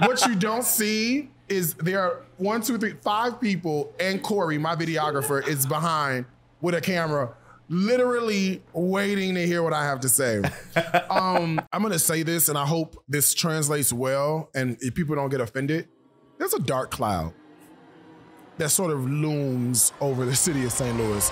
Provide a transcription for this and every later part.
what you don't see is there are one, two, three, five people, and Corey, my videographer, is behind with a camera, literally waiting to hear what I have to say. um, I'm gonna say this, and I hope this translates well, and if people don't get offended. There's a dark cloud that sort of looms over the city of St. Louis.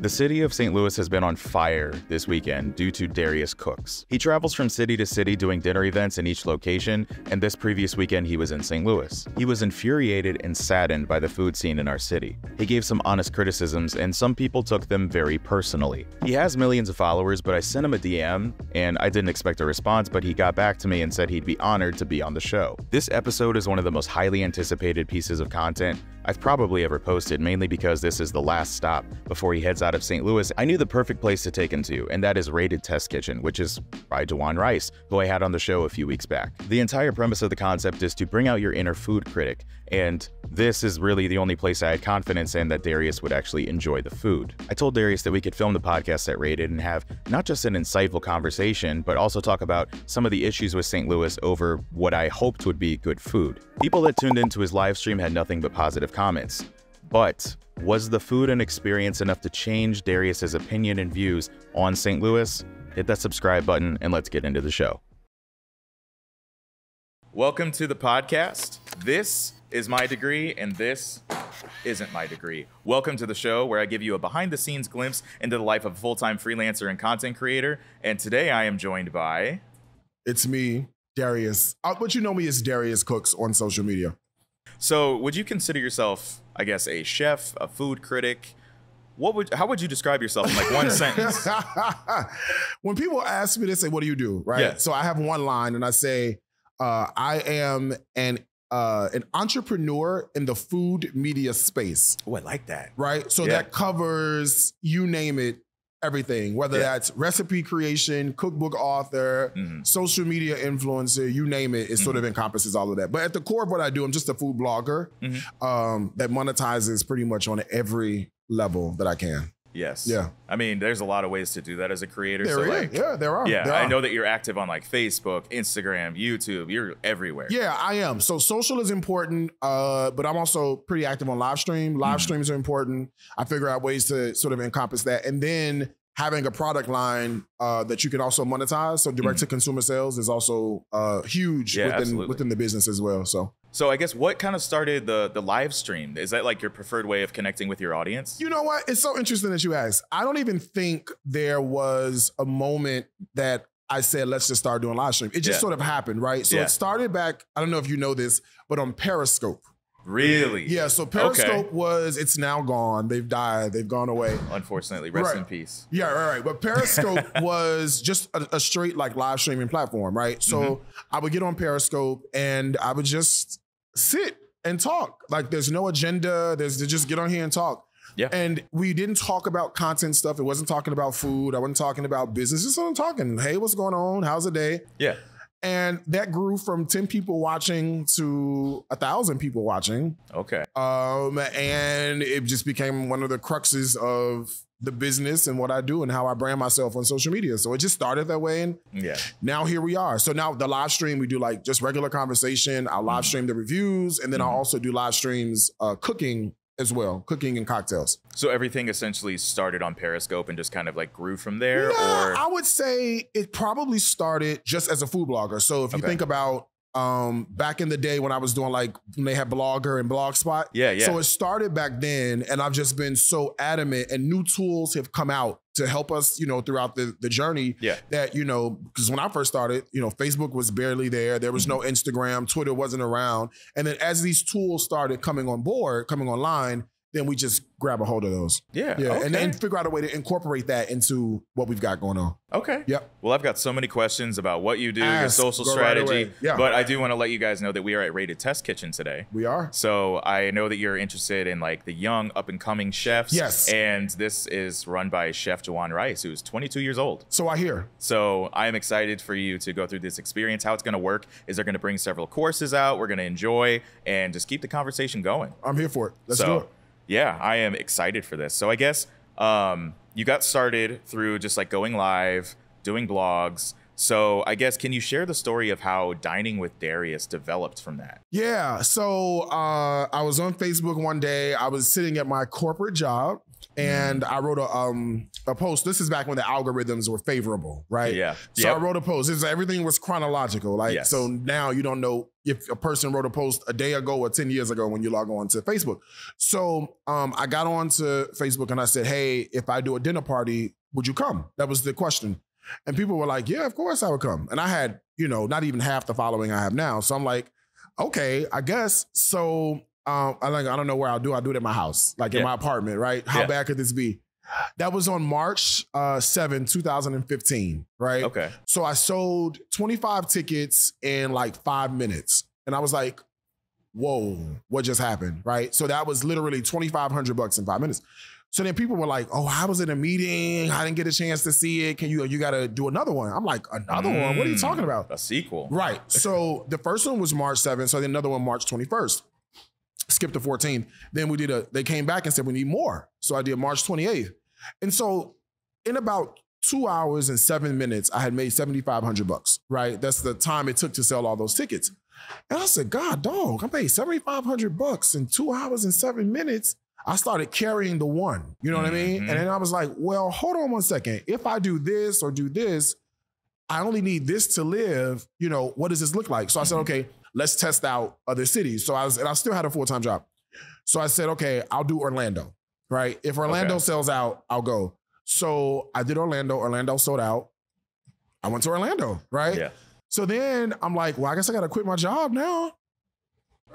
The city of St. Louis has been on fire this weekend due to Darius Cooks. He travels from city to city doing dinner events in each location, and this previous weekend he was in St. Louis. He was infuriated and saddened by the food scene in our city. He gave some honest criticisms, and some people took them very personally. He has millions of followers, but I sent him a DM, and I didn't expect a response, but he got back to me and said he'd be honored to be on the show. This episode is one of the most highly anticipated pieces of content I've probably ever posted, mainly because this is the last stop before he heads out of St. Louis. I knew the perfect place to take him to, and that is Rated Test Kitchen, which is by Juwan Rice, who I had on the show a few weeks back. The entire premise of the concept is to bring out your inner food critic, and this is really the only place I had confidence in that Darius would actually enjoy the food. I told Darius that we could film the podcast at Rated and have not just an insightful conversation, but also talk about some of the issues with St. Louis over what I hoped would be good food. People that tuned into his live stream had nothing but positive comments. But was the food and experience enough to change Darius's opinion and views on St. Louis? Hit that subscribe button and let's get into the show. Welcome to the podcast. This is my degree, and this isn't my degree. Welcome to the show where I give you a behind the scenes glimpse into the life of a full time freelancer and content creator. And today I am joined by. It's me, Darius. Uh, but you know me as Darius Cooks on social media. So, would you consider yourself, I guess, a chef, a food critic? What would how would you describe yourself in like one sentence? when people ask me, they say, "What do you do?" Right. Yeah. So I have one line, and I say, uh, "I am an uh, an entrepreneur in the food media space." oh, I like that. Right. So Yeah. that covers you name it, everything. Whether Yeah. that's recipe creation, cookbook author, Mhm. social media influencer, you name it, it sort Mm-hmm. of encompasses all of that. But at the core of what I do, I'm just a food blogger Mhm. um, that monetizes pretty much on every level that I can. Yes. Yeah. I mean, there's a lot of ways to do that as a creator. There so is. like, yeah, there are. yeah, There I are. know that you're active on like Facebook, Instagram, YouTube. You're everywhere. Yeah, I am. So social is important, uh, but I'm also pretty active on live stream. Live Mhm. streams are important. I figure out ways to sort of encompass that, and then having a product line uh, that you can also monetize. So direct to consumer sales is also uh, huge Yeah, within absolutely. within the business as well. So So I guess what kind of started the the live stream? Is that like your preferred way of connecting with your audience? you know what? It's so interesting that you asked. I don't even think there was a moment that I said, let's just start doing live stream. It just Yeah. sort of happened, right? So Yeah. it started back. I don't know if you know this, but on Periscope. Really? Yeah, so Okay. Periscope was it's now gone. They've died. They've gone away. Unfortunately, rest Right. in peace. Yeah, right, right. But Periscope was just a, a straight like live streaming platform, right? So Mm-hmm. I would get on Periscope and I would just sit and talk. Like there's no agenda. There's to just get on here and talk. Yeah. And we didn't talk about content stuff. It wasn't talking about food. I wasn't talking about business. Just talking. Hey, what's going on? How's the day? Yeah. And that grew from 10 people watching to a thousand people watching. Okay. Um, and it just became one of the cruxes of the business and what I do and how I brand myself on social media. So it just started that way. And Yeah. now here we are. So now the live stream, we do like just regular conversation. I live stream the reviews and then I Mhm. also do live streams uh, cooking as well, cooking and cocktails. So everything essentially started on Periscope and just kind of like grew from there, Nah, or I would say it probably started just as a food blogger. So if you Okay. think about um, back in the day when I was doing like when they had Blogger and Blogspot. yeah, yeah. So it started back then, and I've just been so adamant, and new tools have come out to help us, you know, throughout the, the journey. Yeah. That, you know, because when I first started, you know, Facebook was barely there. There was no Mm-hmm. Instagram, Twitter wasn't around. And then as these tools started coming on board, coming online, then we just grab a hold of those. yeah, Yeah. okay. And then figure out a way to incorporate that into what we've got going on. okay. Yep. Well, I've got so many questions about what you do, your social Go right strategy. Yeah. But I do want to let you guys know that we are at Rated Test Kitchen today. We are. So I know that you're interested in like the young up and coming chefs. Yes. And this is run by Chef Juwan Rice, who's 22 years old. So I hear. So I am excited for you to go through this experience. How it's going to work is they're going to bring several courses out. We're going to enjoy and just keep the conversation going. I'm here for it. Let's so, do it. Yeah, I am excited for this. So I guess um, you got started through just like going live, doing blogs. So I guess can you share the story of how dining with Darius developed from that? Yeah. So uh, I was on Facebook one day. I was sitting at my corporate job and I wrote a um a post. This is back when the algorithms were favorable, right? Yeah. So Yep. I wrote a post. This, everything was chronological. Like Yes. so now you don't know if a person wrote a post a day ago or 10 years ago when you log on to Facebook. So um I got on to Facebook and I said, Hey, if I do a dinner party, would you come? That was the question. And people were like, Yeah, of course I would come. And I had, you know, not even half the following I have now. So I'm like, okay, I guess. So um, I like I don't know where I'll do. I'll do it at my house, like in my apartment, right? How Yeah. bad could this be? That was on March uh, 7, 2015, right? Okay. So I sold 25 tickets in like five minutes. And I was like, whoa, what just happened? Right. So that was literally 2,500 bucks in five minutes. So then people were like, oh, I was in a meeting. I didn't get a chance to see it. Can you, you got to do another one? I'm like, another one? What are you Mm, talking about? A sequel. Right. So the first one was March 7th. So then another one March 21st. Skipped the 14th. Then we did a, they came back and said, we need more. So I did March 28th. And so in about two hours and seven minutes, I had made 7,500 bucks, right? That's the time it took to sell all those tickets. And I said, God, dog, I paid 7,500 bucks in two hours and seven minutes. I started carrying the one, you know what I mean? Mhm. And then I was like, well, hold on one second. If I do this or do this, I only need this to live. You know, what does this look like? So I said, Mhm. okay, let's test out other cities. So I was, and I still had a full time job. So I said, okay, I'll do Orlando, right? If Orlando Okay. sells out, I'll go. So I did Orlando. Orlando sold out. I went to Orlando, right? Yeah. So then I'm like, well, I guess I got to quit my job now.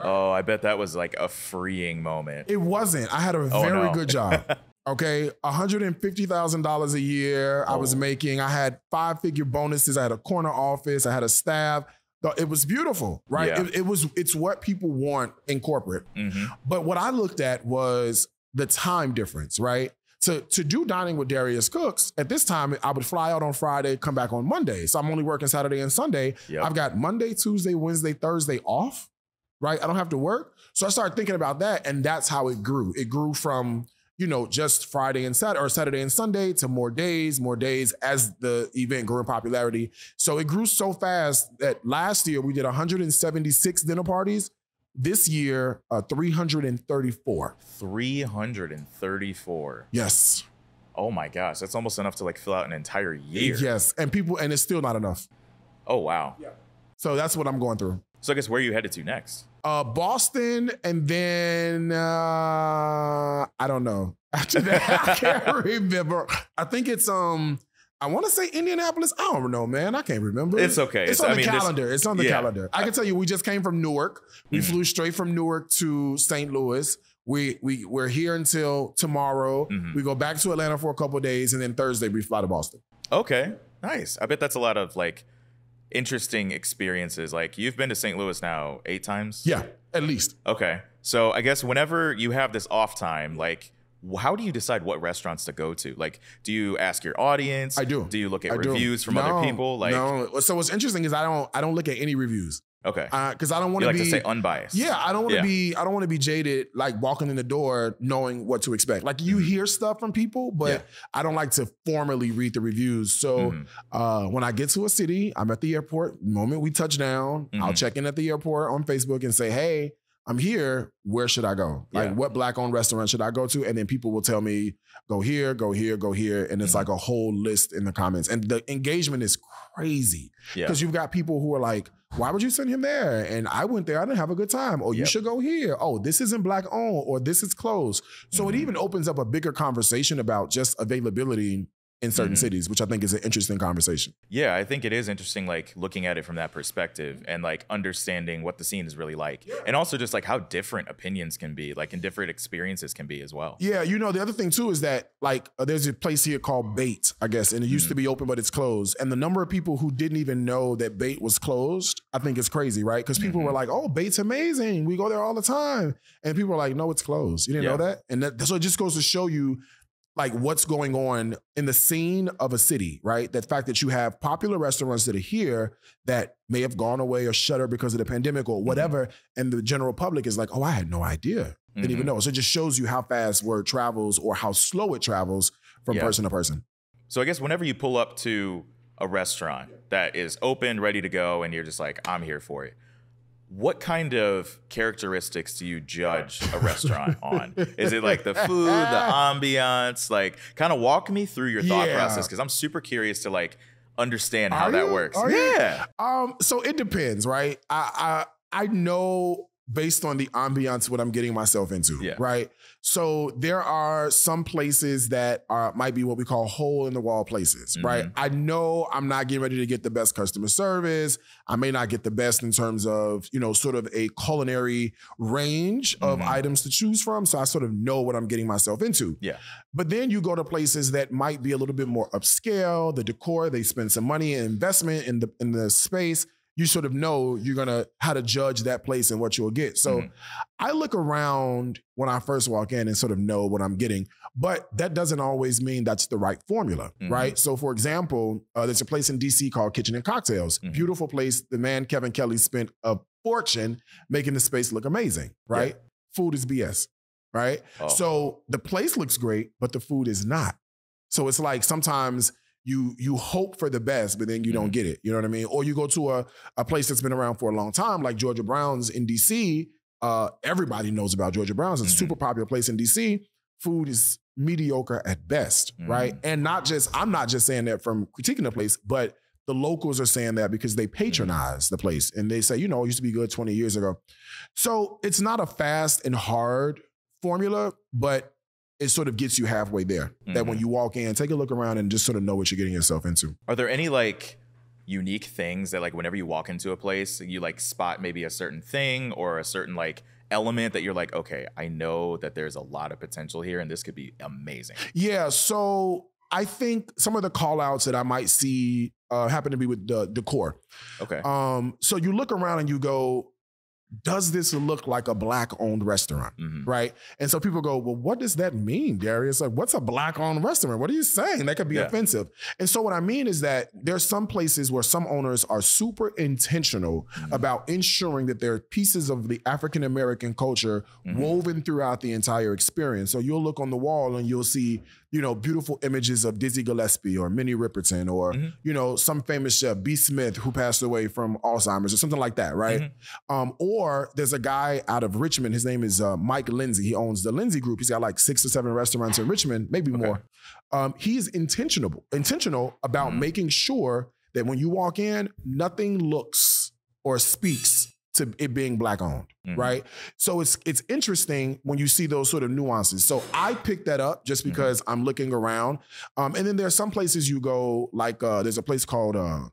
Oh, I bet that was like a freeing moment. It wasn't. I had a Oh, very no. good job. Okay, $150,000 a year I was Oh. making. I had five figure bonuses. I had a corner office. I had a staff. It was beautiful, right? Yeah. It, it was. It's what people want in corporate. hmm But what I looked at was the time difference, right? To, to do dining with Darius Cooks, at this time, I would fly out on Friday, come back on Monday. So I'm only working Saturday and Sunday. Yep. I've got Monday, Tuesday, Wednesday, Thursday off, right? I don't have to work. So I started thinking about that, and that's how it grew. It grew from, you know, just Friday and Saturday or Saturday and Sunday to more days, more days as the event grew in popularity. So it grew so fast that last year we did 176 dinner parties. This year, uh, 334. 334. Yes. Oh my gosh, that's almost enough to like fill out an entire year. Yes. And people, and it's still not enough. Oh wow. Yeah. So that's what I'm going through. So I guess where are you headed to next? Uh, Boston, and then uh, I don't know. After that, I can't remember. I think it's um, I want to say Indianapolis. I don't know, man. I can't remember. It's okay. It's, It's- on I the mean, this- calendar. it's on the yeah. calendar. I can tell you, we just came from Newark. We Mhm. flew straight from Newark to St. Louis. We we we're here until tomorrow. Mhm. We go back to Atlanta for a couple days, and then Thursday we fly to Boston. Okay, nice. I bet that's a lot of like interesting experiences. Like you've been to St. Louis now eight times. Yeah, at least. Okay. So I guess whenever you have this off time, like how do you decide what restaurants to go to? Like, do you ask your audience? I do. Do you look at I do. reviews from No, other people? Like, no. So what's interesting is I don't I don't look at any reviews okay. because I don't want you to like be to say unbiased. Yeah, I don't want to Yeah. be I don't want to be jaded like walking in the door knowing what to expect. Like you hear stuff from people, but Mm-hmm. Yeah. I don't like to formally read the reviews. So Mhm. uh, when I get to a city, I'm at the airport. The moment we touch down, I'll Mhm. check in at the airport on Facebook and say, "Hey, I'm here. Where should I go? Like, Yeah. what black-owned restaurant should I go to?" And then people will tell me, "Go here, go here, go here," and it's Mhm. like a whole list in the comments. And the engagement is crazy Yeah. because you've got people who are like, "Why would you send him there?" And I went there. I didn't have a good time. Oh, you Yep. should go here. Oh, this isn't black owned, or this is closed. So it Mhm. even opens up a bigger conversation about just availability in certain Mhm. cities, which I think is an interesting conversation. Yeah, I think it is interesting, like looking at it from that perspective and like understanding what the scene is really like, and also just like how different opinions can be, like and different experiences can be as well. Yeah, you know the other thing too is that like uh, there's a place here called Bait, I guess, and it used Mm-hmm. to be open but it's closed. And the number of people who didn't even know that Bait was closed, I think is crazy, right? Because people Mhm. were like, "Oh, Bait's amazing. We go there all the time," and people were like, "No, it's closed. You didn't know that?" And that, so it just goes to show you like what's going on in the scene of a city, right? The fact that you have popular restaurants that are here that may have gone away or shuttered because of the pandemic Mm-hmm. or whatever, and the general public is like, "Oh, I had no idea." Didn't even Mhm. know. So it just shows you how fast word travels or how slow it travels from Yeah. person to person. So I guess whenever you pull up to a restaurant that is open, ready to go, and you're just like, I'm here for it. What kind of characteristics do you judge a restaurant on? Is it like the food, the ambiance? Like, kind of walk me through your thought Yeah. process because I'm super curious to like understand how Are that you? works. Are you? yeah. Um, so it depends, right? I I I know based on the ambiance what I'm getting myself into, Yeah. right? So there are some places that are might be what we call hole in the wall places, right? Mhm. I know I'm not getting ready to get the best customer service. I may not get the best in terms of, you know, sort of a culinary range of Mhm. items to choose from. So I sort of know what I'm getting myself into. Yeah. But then you go to places that might be a little bit more upscale, the decor, they spend some money and investment in the in the space. You sort of know you're gonna how to judge that place and what you'll get. So Mhm. I look around when I first walk in and sort of know what I'm getting, but that doesn't always mean that's the right formula, Mhm. right? So, for example, uh, there's a place in DC called Kitchen and Cocktails. Mhm. Beautiful place. The man Kevin Kelly spent a fortune making the space look amazing, right? Food is BS, right? Oh. So the place looks great, but the food is not. So it's like sometimes you you hope for the best, but then you don't Mhm. get it. You know what I mean? Or you go to a, a place that's been around for a long time, like Georgia Brown's in DC. Uh, everybody knows about Georgia Brown's. It's a Mhm. super popular place in DC. Food is mediocre at best, right? Mhm. And not just I'm not just saying that from critiquing the place, but the locals are saying that because they patronize the place and they say, you know, it used to be good 20 years ago. So it's not a fast and hard formula, but it sort of gets you halfway there. That when Mhm. you walk in, take a look around and just sort of know what you're getting yourself into. Are there any like unique things that like whenever you walk into a place, you like spot maybe a certain thing or a certain like element that you're like, okay, I know that there's a lot of potential here and this could be amazing. Yeah, so I think some of the call outs that I might see uh, happen to be with the decor. Okay. Um, so you look around and you go, does this look like a black owned restaurant? hmm Right. And so people go, well, what does that mean, Darius? Like, what's a black owned restaurant? What are you saying? That could be Yeah. offensive. And so what I mean is that there's some places where some owners are super intentional Mhm. about ensuring that there are pieces of the African American culture Mhm. woven throughout the entire experience. So you'll look on the wall and you'll see, you know, beautiful images of Dizzy Gillespie or Minnie Riperton or, Mhm. you know, some famous chef, B. Smith, who passed away from Alzheimer's or something like that, right? Mhm. Um, or there's a guy out of Richmond. His name is uh, Mike Lindsay. He owns the Lindsay Group. He's got like six or seven restaurants in Richmond, maybe Okay. more. Um, is intentional, intentional about Mhm. making sure that when you walk in, nothing looks or speaks to it being black owned, Mhm. right? So it's it's interesting when you see those sort of nuances. So I picked that up just Mhm. because I'm looking around. Um, and then there are some places you go, like uh, there's a place called uh,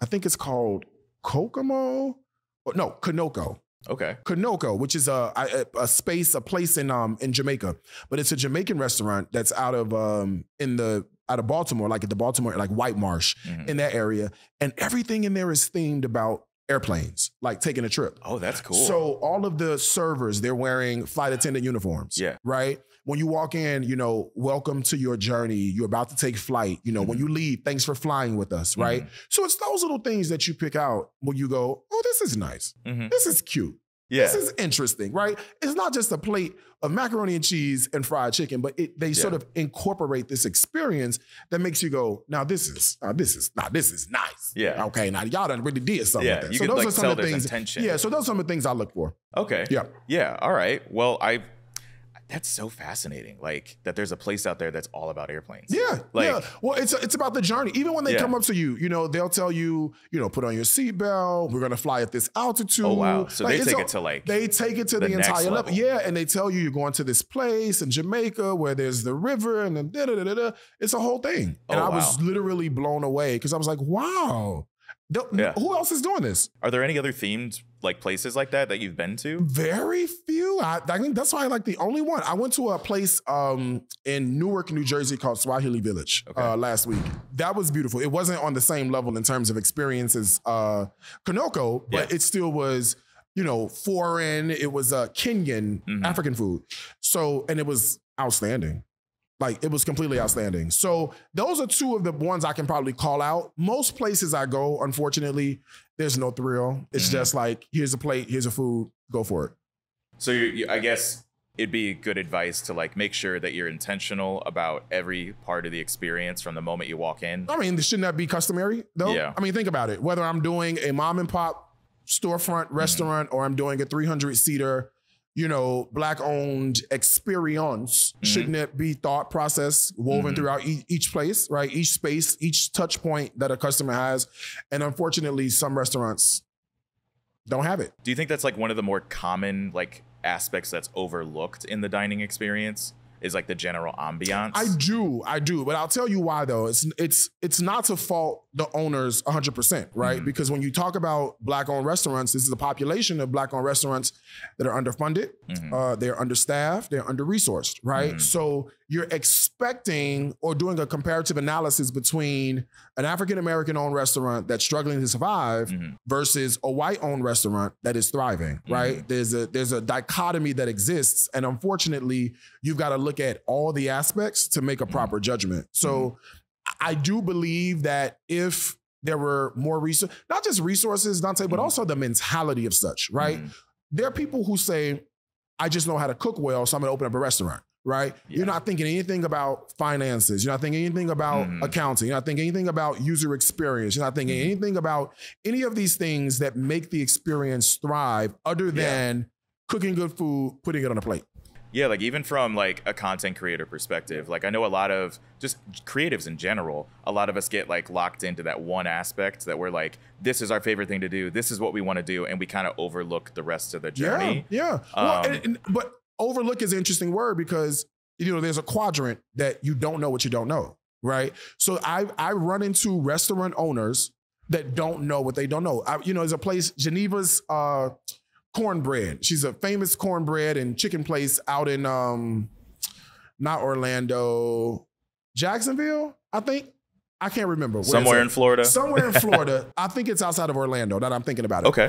I think it's called Kokomo. Or, no, Kanoko. Okay. Kanoko, which is a, a a space, a place in um in Jamaica, but it's a Jamaican restaurant that's out of um in the out of Baltimore, like at the Baltimore, like White Marsh Mhm. in that area, and everything in there is themed about airplanes, like taking a trip. Oh, that's cool. So all of the servers, they're wearing flight attendant uniforms. Yeah. Right. When you walk in, you know, welcome to your journey. You're about to take flight. You know, when Mm-hmm. you leave, thanks for flying with us. Right. So it's those little things that you pick out when you go, oh, this is nice. Mhm. This is cute. Yeah. This is interesting, right? It's not just a plate of macaroni and cheese and fried chicken, but it, they sort of incorporate this experience that makes you go, now this is, uh, this is, now this is nice. Yeah. Okay, now y'all done really did something yeah. with that. You so those like are some of the things. intention. Yeah, so those are some of the things I look for. Okay. Yeah. Yeah. All right. Well, I. That's so fascinating. Like that, there's a place out there that's all about airplanes. Yeah, Like- yeah. Well, it's it's about the journey. Even when they Yeah. come up to you, you know, they'll tell you, you know, put on your seatbelt. We're gonna fly at this altitude. Oh wow. So they take a- it to like. They take it to the the, entire level. level. Yeah, and they tell you you're going to this place in Jamaica where there's the river and then da da da da. da. It's a whole thing. Oh, and Oh, I was literally blown away because I was like, wow. Yeah. Who else is doing this? Are there any other themed like places like that that you've been to? Very few. I, I think that's why I like the only one. I went to a place um, in Newark, New Jersey called Swahili Village Okay. uh, last week. That was beautiful. It wasn't on the same level in terms of experience as uh, Kanoko, but Yeah. it still was, you know, foreign. It was uh, Kenyan Mhm. African food. So, and it was outstanding. Like it was completely outstanding. So those are two of the ones I can probably call out. Most places I go, unfortunately, there's no thrill. It's Mhm. just like here's a plate, here's a food, go for it. So you, you, I guess it'd be good advice to like make sure that you're intentional about every part of the experience from the moment you walk in. I mean, shouldn't that be customary though? Yeah. I mean, think about it. Whether I'm doing a mom and pop storefront Mm-hmm. restaurant or I'm doing a 300 seater, you know, black owned experience, Mm-hmm. shouldn't it be thought process woven throughout e- each place, right? Each space, each touch point that a customer has. And unfortunately, some restaurants don't have it. Do you think that's like one of the more common like aspects that's overlooked in the dining experience? Is like the general ambiance. I do, I do, but I'll tell you why though. It's it's it's not to fault the owners 100%, right? Mhm. Because when you talk about black-owned restaurants, this is a population of black-owned restaurants that are underfunded, Mhm. uh, they're understaffed, they're under-resourced, right? Mhm. So you're expecting or doing a comparative analysis between an African American owned restaurant that's struggling to survive Mhm. versus a white owned restaurant that is thriving, right? There's a there's a dichotomy that exists and unfortunately, you've got to look at all the aspects to make a proper judgment. So I do believe that if there were more resources, not just resources, Dante, but Mhm. also the mentality of such, right? There are people who say, I just know how to cook well, so I'm gonna open up a restaurant. Right? Yeah. You're not thinking anything about finances. You're not thinking anything about Mhm. accounting. You're not thinking anything about user experience. You're not thinking Mhm. anything about any of these things that make the experience thrive other than cooking good food, putting it on a plate. Yeah, like even from like a content creator perspective, like I know a lot of just creatives in general, a lot of us get like locked into that one aspect that we're like, this is our favorite thing to do, this is what we want to do, and we kind of overlook the rest of the journey. Yeah, yeah. well, Um, and- and- but overlook is an interesting word because you know there's a quadrant that you don't know what you don't know, right? So I I run into restaurant owners that don't know what they don't know. I, you know, there's a place Geneva's uh, cornbread. She's a famous cornbread and chicken place out in um, not Orlando, Jacksonville, I think. I can't remember. where Somewhere in Florida. Somewhere in Florida. I think it's outside of Orlando. That I'm thinking about it Okay.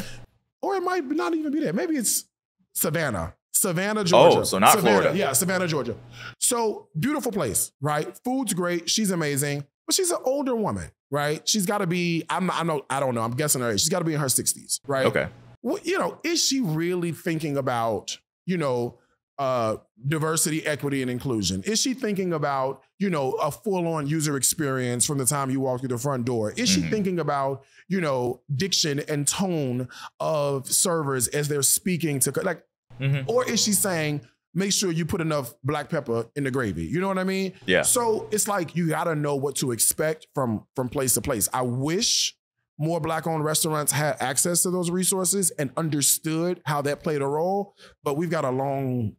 or it might not even be there. Maybe it's Savannah, Savannah, Georgia. Oh, so not Savannah, Florida. Yeah, Savannah, Georgia. So beautiful place, right? Food's great. She's amazing, but she's an older woman, right? She's got to be. I'm. I know. I don't know. I'm guessing her age. She's got to be in her 60s, right? Okay. Well, you know, is she really thinking about you know uh, diversity, equity, and inclusion? Is she thinking about you know a full-on user experience from the time you walk through the front door? Is she Mhm. thinking about you know diction and tone of servers as they're speaking to like, Mhm. or is she saying? Make sure you put enough black pepper in the gravy. You know what I mean? Yeah. So it's like you got to know what to expect from from place to place. I wish more black owned restaurants had access to those resources and understood how that played a role, but we've got a long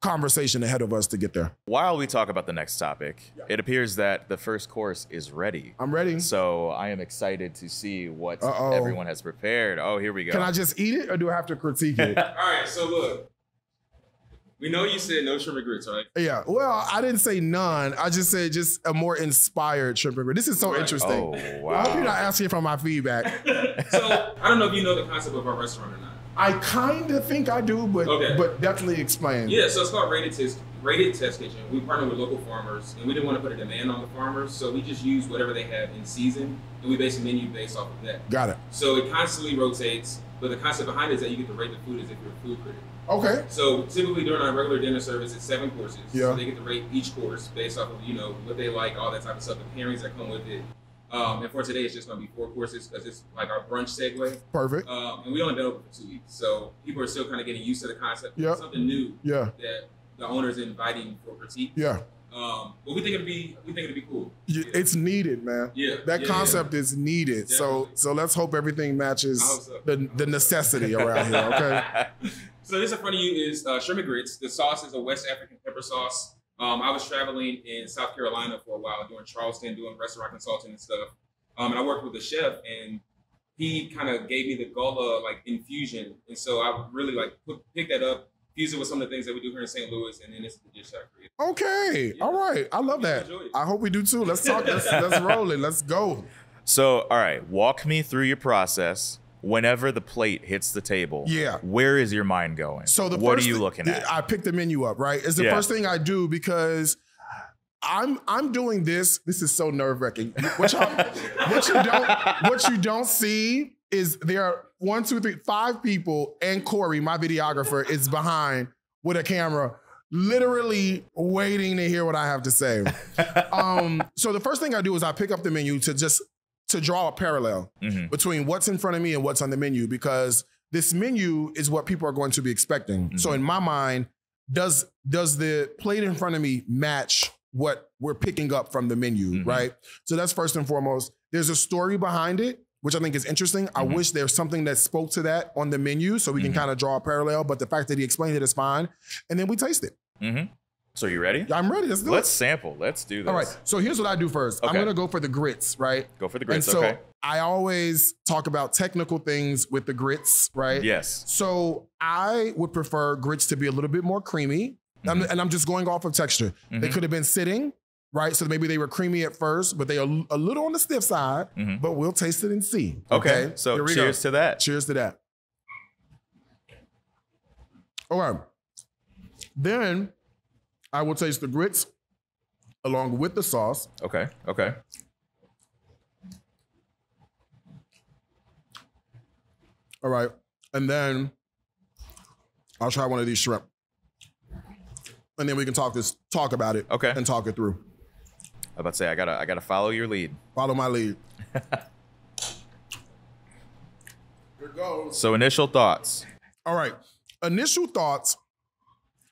conversation ahead of us to get there. While we talk about the next topic, it appears that the first course is ready. I'm ready. So I am excited to see what Uh-oh. everyone has prepared. Oh, here we go. Can I just eat it or do I have to critique it? All right, so look, we know you said no shrimp and grits, right? yeah. Well, I didn't say none. I just said just a more inspired shrimp and grits. This is so Right. interesting. oh, wow! I hope you're not asking for my feedback. so I don't know if you know the concept of our restaurant or not. I kind of think I do, but Okay. but definitely explain. Yeah, so it's called Rated Test Rated Test Kitchen. We partner with local farmers, and we didn't want to put a demand on the farmers, so we just use whatever they have in season, and we base a menu based off of that. Got it. So it constantly rotates, but the concept behind it is that you get to rate the food as if you're a food critic. Okay. So typically during our regular dinner service, it's seven courses. Yeah. So they get to rate each course based off of you know what they like, all that type of stuff, the pairings that come with it. Um, and for today, it's just going to be four courses because it's like our brunch segue. Perfect. Um, and we only been open for two weeks, so people are still kind of getting used to the concept. Yeah. Something new Yeah. that the owner's inviting for critique. Yeah. Um, but we think it'd be we think it'd be cool. You- It's needed, man. Yeah. That yeah, concept is needed. So Definitely. so let's hope everything matches hope so. the the necessity around here. Okay. So this in front of you is uh, shrimp grits. The sauce is a West African pepper sauce. Um, I was traveling in South Carolina for a while, doing Charleston, doing restaurant consulting and stuff. Um, and I worked with a chef, and he kind of gave me the Gullah like infusion, and so I really like put, pick that up, fuse it with some of the things that we do here in St. Louis, and then it's the dish I created. Okay. Yeah. All right. I love that. I hope we do too. Let's talk. Let's let's roll it. Let's go. So, all right, walk me through your process. Whenever the plate hits the table, Yeah. where is your mind going? So the what are you looking at? I picked the menu up, right? It's the Yeah. first thing I do because I'm I'm doing this. This is so nerve wracking. What, what you don't what you don't see is there are one, two, three, five people, and Corey, my videographer, is behind with a camera, literally waiting to hear what I have to say. um, so the first thing I do is I pick up the menu to just to draw a parallel Mhm. between what's in front of me and what's on the menu because this menu is what people are going to be expecting. So in my mind, does does the plate in front of me match what we're picking up from the menu, Mhm. right? So that's first and foremost. There's a story behind it, which I think is interesting. I Mhm. wish there's something that spoke to that on the menu so we can Mhm. kind of draw a parallel, but the fact that he explained it is fine. And then we taste it. So you ready? I'm ready. Let's do Let's it. sample. Let's do this. All right. So here's what I do first. Okay. I'm gonna go for the grits, right? Go for the And grits. so okay. I always talk about technical things with the grits, right? Yes. So I would prefer grits to be a little bit more creamy. I'm- and I'm just going off of texture. They Mhm. could have been sitting, right? So maybe they were creamy at first, but they are a little on the stiff side, Mhm. but we'll taste it and see. Okay. So Here we cheers go. to that. Cheers to that. All right. Then I will taste the grits along with the sauce. Okay. Okay. All right. And then I'll try one of these shrimp. And then we can talk this talk about it Okay. and talk it through. I'm about to say I gotta I gotta follow your lead. Follow my lead. Here goes. So initial thoughts. All right. Initial thoughts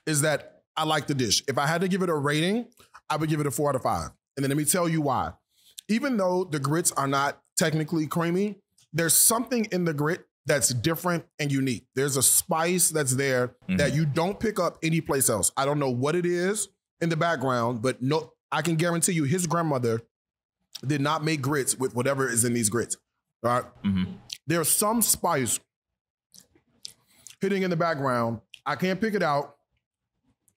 is that I like the dish. If I had to give it a rating, I would give it a four out of five. And then let me tell you why. Even though the grits are not technically creamy, there's something in the grit that's different and unique. There's a spice that's there that you don't pick up anyplace else. I don't know what it is in the background, but no, I can guarantee you his grandmother did not make grits with whatever is in these grits. All right. Mhm. There's some spice hitting in the background. I can't pick it out.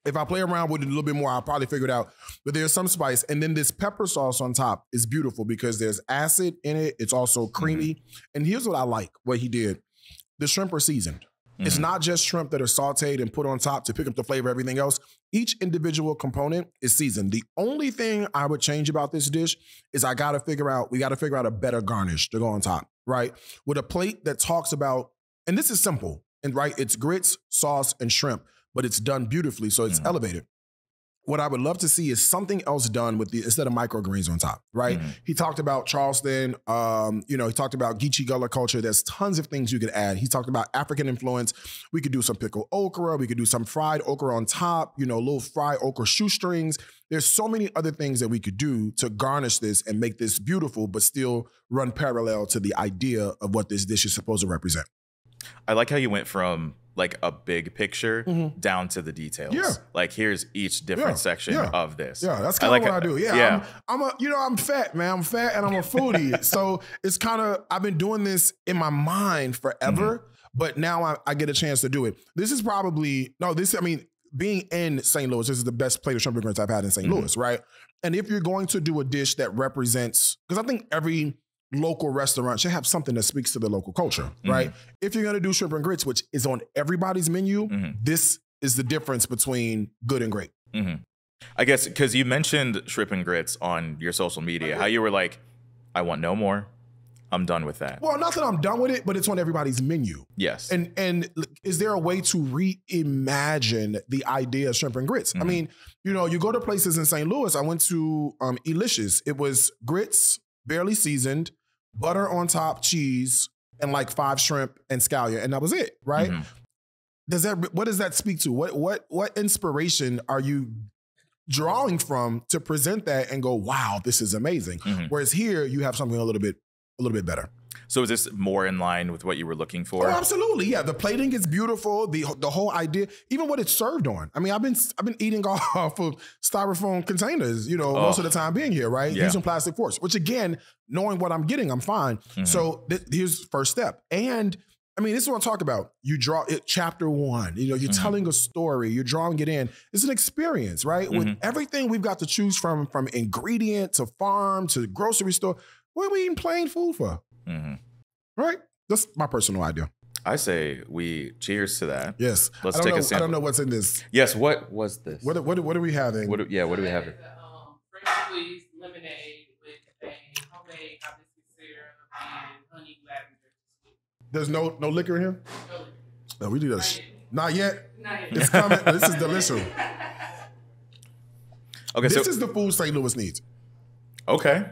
If I play around with it a little bit more, I'll probably figure it out. But there's some spice. And then this pepper sauce on top is beautiful because there's acid in it. It's also mm-hmm. creamy. And here's what I like what he did the shrimp are seasoned. It's mm-hmm. not just shrimp that are sauteed and put on top to pick up the flavor, everything else. Each individual component is seasoned. The only thing I would change about this dish is I gotta figure out, we gotta figure out a better garnish to go on top, right? With a plate that talks about, and this is simple, and right, it's grits, sauce, and shrimp, but it's done beautifully, so it's Mhm. elevated. What I would love to see is something else done with the instead of microgreens on top, right? Mhm. He talked about Charleston. Um, you know, he talked about Geechee Gullah culture. There's tons of things you could add. He talked about African influence. We could do some pickled okra. We could do some fried okra on top. You know, little fried okra shoestrings. There's so many other things that we could do to garnish this and make this beautiful, but still run parallel to the idea of what this dish is supposed to represent. I like how you went from like a big picture Mhm. down to the details. Yeah. Like here's each different Yeah, section yeah. of this. Yeah, that's kind like of what how- I do. Yeah, yeah. I'm, I'm a, you know, I'm fat, man. I'm fat and I'm a foodie. so it's kind of, I've been doing this in my mind forever, Mm-hmm. but now I, I get a chance to do it. This is probably, no, this, I mean, being in St. Louis, this is the best plate of shrimp grits I've had in saint Mhm. Louis, right? And if you're going to do a dish that represents, because I think every local restaurant should have something that speaks to the local culture, right? If you're going to do shrimp and grits, which is on everybody's menu, Mhm. this is the difference between good and great. hmm I guess because you mentioned shrimp and grits on your social media, how you were like, I want no more. I'm done with that. Well, not that I'm done with it, but it's on everybody's menu. yes. And and is there a way to reimagine the idea of shrimp and grits? I Mhm. mean, you know, you go to places in St. Louis. I went to um, Elicious. It was grits, barely seasoned, butter on top, cheese, and like five shrimp and scallion, and that was it. Right? Mhm. Does that what does that speak to? What what what inspiration are you drawing from to present that and go, wow, this is amazing? Mhm. Whereas here, you have something a little bit a little bit better. So is this more in line with what you were looking for? Oh, absolutely. Yeah, the plating is beautiful. The the whole idea, even what it's served on. I mean, I've been I've been eating off of styrofoam containers, you know, most of the time being here, right? Yeah. Using plastic forks, which again, knowing what I'm getting, I'm fine. Mhm. So th- here's first step. And I mean, this is what I'm talking about. You draw it, chapter one. You know, you're Mhm. telling a story, you're drawing it in. It's an experience, right? With Mhm. everything we've got to choose from, from ingredient to farm to grocery store. What are we eating plain food for? Mhm. Right? That's my personal idea. I say we cheers to that. Yes. Let's I don't take a know, I don't know what's in this. Yes. What was this? What what what are we having? What do- yeah. What are we having? here? The, um, French squeezed lemonade with a homemade hibiscus syrup and honey lavender. There's no no liquor in here. No, No, we do that. right sh- Not yet. Not yet. It's coming. this is delicious. Okay, so This so is the food St. Louis needs. okay.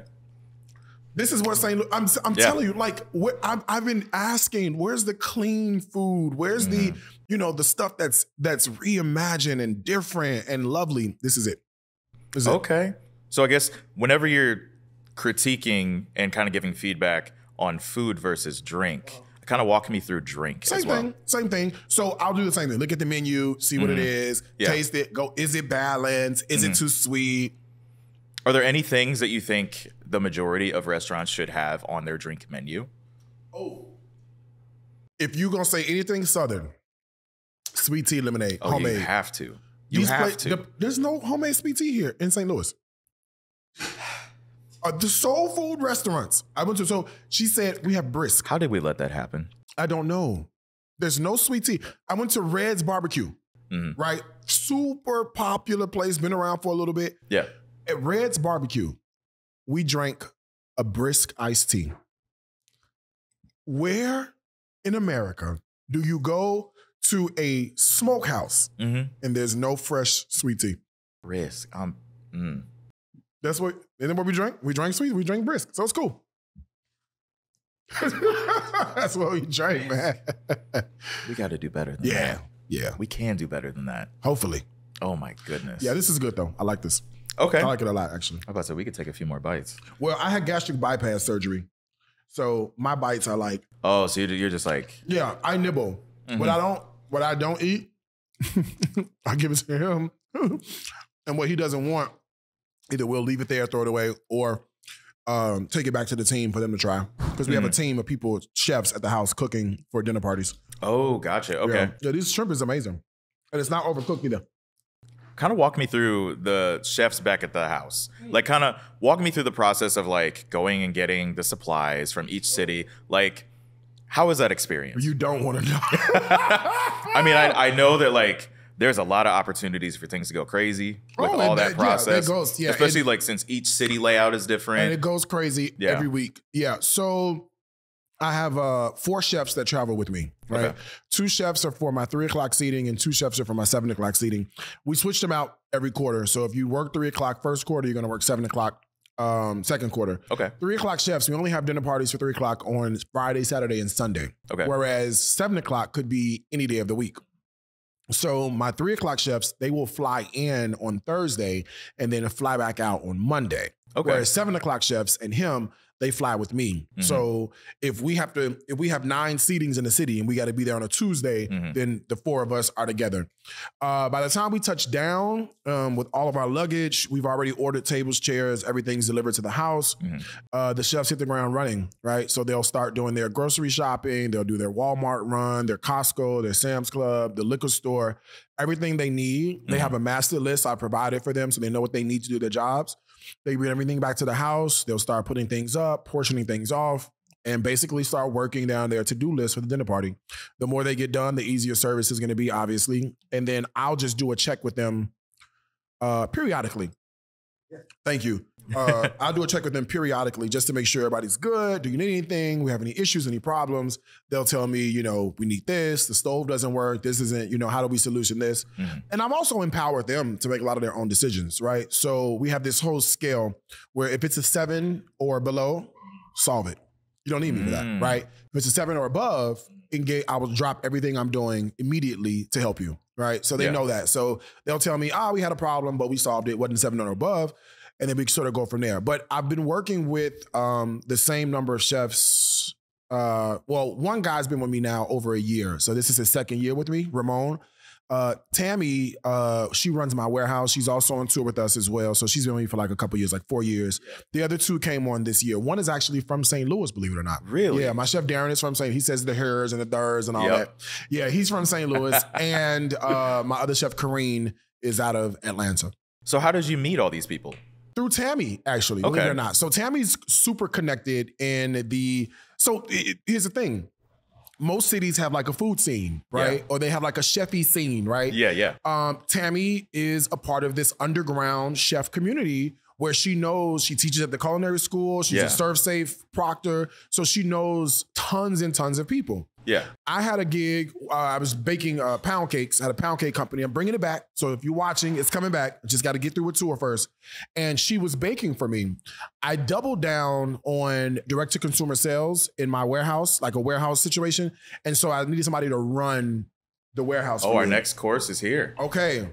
This is what St. Louis. I'm, I'm Yeah. telling you, like, what, I've, I've been asking, where's the clean food? Where's the, Mm-hmm. you know, the stuff that's that's reimagined and different and lovely? This is it. This is it. Okay. So I guess whenever you're critiquing and kind of giving feedback on food versus drink, kind of walk me through drink Same well. thing, same thing. So I'll do the same thing. Look at the menu, see what it is, Mm-hmm. Yeah. Mm-hmm. taste it. Go, is it balanced? Is it too sweet? Are there any things that you think the majority of restaurants should have on their drink menu? Oh, if you're gonna say anything southern, sweet tea lemonade, Oh, homemade. you have to. You These have to. the- there's no homemade sweet tea here in St. Louis. Uh, the soul food restaurants. I went to so she said we have brisk. How did we let that happen? I don't know. There's no sweet tea. I went to Red's Barbecue, Mhm. right? Super popular place, been around for a little bit. Yeah. At Red's Barbecue, we drank a brisk iced tea. Where in America do you go to a smokehouse Mm-hmm. and there's no fresh sweet tea? Risk. Um. Mm. That's what. And then what we drank? We drank sweet. We drank brisk. So it's cool. That's what we drank, man. We got to do better than yeah, that. yeah. We can do better than that. Hopefully. Oh my goodness. Yeah, this is good though. I like this. Okay. I I like it a lot, actually. was about to say we could take a few more bites. Well, I had gastric bypass surgery, so my bites are like, Oh, so you're just like yeah, I nibble. What Mhm. I don't, what I don't eat, I give it to him, and what he doesn't want, either we'll leave it there, throw it away, or um, take it back to the team for them to try. Because we have a Mhm. team of people, chefs at the house cooking for dinner parties. Oh, gotcha. Okay. Yeah, yeah this shrimp is amazing, and it's not overcooked either. Kind of walk me through the chefs back at the house. Like kind of walk me through the process of like going and getting the supplies from each city. Like how was that experience? You don't want to know. I mean, I, I know that like there's a lot of opportunities for things to go crazy with Oh, all that yeah, it process. goes- yeah, especially it- like since each city layout is different. and it goes crazy Yeah. every week. Yeah. So I have uh, four chefs that travel with me. Right. Okay. Two chefs are for my three o'clock seating, and two chefs are for my seven o'clock seating. We switch them out every quarter. So if you work three o'clock first quarter, you're going to work seven o'clock um, second quarter. okay. Three o'clock chefs, we only have dinner parties for three o'clock on Friday, Saturday, and Sunday. Okay. Whereas seven o'clock could be any day of the week. So my three o'clock chefs, they will fly in on Thursday and then fly back out on Monday. Okay. Whereas seven o'clock chefs and him, they fly with me. Mhm. So if we have to, if we have nine seatings in the city and we got to be there on a Tuesday, Mhm. then the four of us are together. Uh, by the time we touch down um, with all of our luggage, we've already ordered tables, chairs, everything's delivered to the house. Mhm. Uh, the chefs hit the ground running, right? So they'll start doing their grocery shopping, they'll do their Walmart run, their Costco, their Sam's Club, the liquor store, everything they need. They Mhm. have a master list I provided for them so they know what they need to do their jobs. They bring everything back to the house. They'll start putting things up, portioning things off, and basically start working down their to-do list for the dinner party. The more they get done, the easier service is going to be, obviously. And then I'll just do a check with them uh, periodically. Thank you. Uh, I'll do a check with them periodically just to make sure everybody's good. Do you need anything? We have any issues, any problems? They'll tell me, you know, we need this. The stove doesn't work. This isn't, you know, how do we solution this? Mhm. And I've also empowered them to make a lot of their own decisions, right? So we have this whole scale where if it's a seven or below, solve it. You don't need me for that, Mm. right? If it's a seven or above, engage, I will drop everything I'm doing immediately to help you, right? So they Yeah. know that. So they'll tell me, oh, we had a problem, but we solved it. Wasn't seven or above. And then we sort of go from there. But I've been working with um, the same number of chefs. Uh, well, one guy's been with me now over a year. So this is his second year with me, Ramon. Uh, Tammy, uh, she runs my warehouse. She's also on tour with us as well. So she's been with me for like a couple years, like four years. The other two came on this year. One is actually from St. Louis, believe it or not. Really? Yeah, my chef Darren is from St. He says the hers and the thurs and all Yep. that. Yeah, he's from St. Louis. and uh, my other chef, Kareen, is out of Atlanta. So how did you meet all these people? Through Tammy, actually, believe it or not. So Tammy's super connected in the. So i- here's the thing: most cities have like a food scene, right? Yeah. Or they have like a chefy scene, right? Yeah, yeah. Um, Tammy is a part of this underground chef community where she knows she teaches at the culinary school. She's Yeah. a ServSafe proctor, so she knows tons and tons of people. Yeah. I had a gig. Uh, I was baking uh, pound cakes. Had a pound cake company. I'm bringing it back. So if you're watching, it's coming back. Just got to get through a tour first. And she was baking for me. I doubled down on direct to consumer sales in my warehouse, like a warehouse situation. And so I needed somebody to run the warehouse. Oh, our me. next course is here. Okay.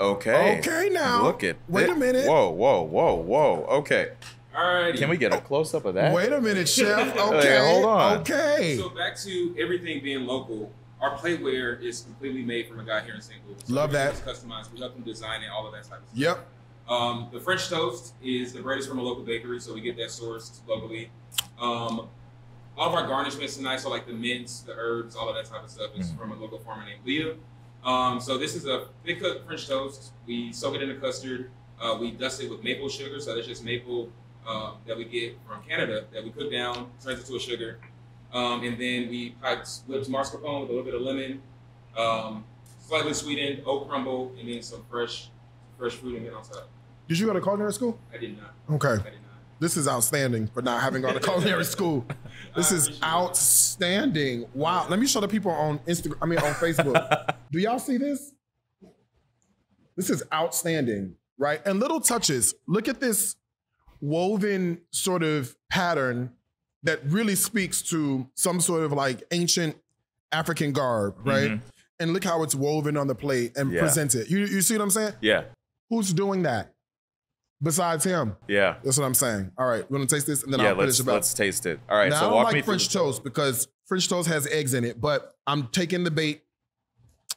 Okay. Okay, now. Look at Wait a minute. Whoa, whoa, whoa, whoa. Okay. Alrighty. Can we get a close up of that? Wait a minute, chef. Hey, Okay. hold on. Okay. So back to everything being local. Our plateware is completely made from a guy here in St. Louis. So Love that. everything is customized. We help him design it, all of that type of stuff. Yep. Um, the French toast is the bread is from a local bakery, so we get that sourced locally. Um, all of our garnishments tonight, so like the mints, the herbs, all of that type of stuff, is Mhm. from a local farmer named Leah. Um, so this is a thick cut French toast. We soak it in a custard. Uh, we dust it with maple sugar, so that's just maple uh, that we get from Canada that we cook down, turns into a sugar, um, and then we pipe whipped mascarpone with a little bit of lemon, um, slightly sweetened oat crumble, and then some fresh, fresh fruit and then on top. Did you go to culinary school? I did not. Okay. I did not. This is outstanding for not having gone to culinary school. This I is appreciate it. outstanding. Wow. Let me show the people on Instagram, I mean on Facebook. Do y'all see this? This is outstanding, right? And little touches. Look at this woven sort of pattern that really speaks to some sort of like ancient African garb, right? Mhm. And look how it's woven on the plate and Yeah. presented. You, you see what I'm saying? Yeah. Who's doing that besides him? Yeah. That's what I'm saying. All right, we're gonna taste this and then yeah, I'll finish about. let's taste it. All right, now, I don't walk like French toast because French toast has eggs in it, but I'm taking the bait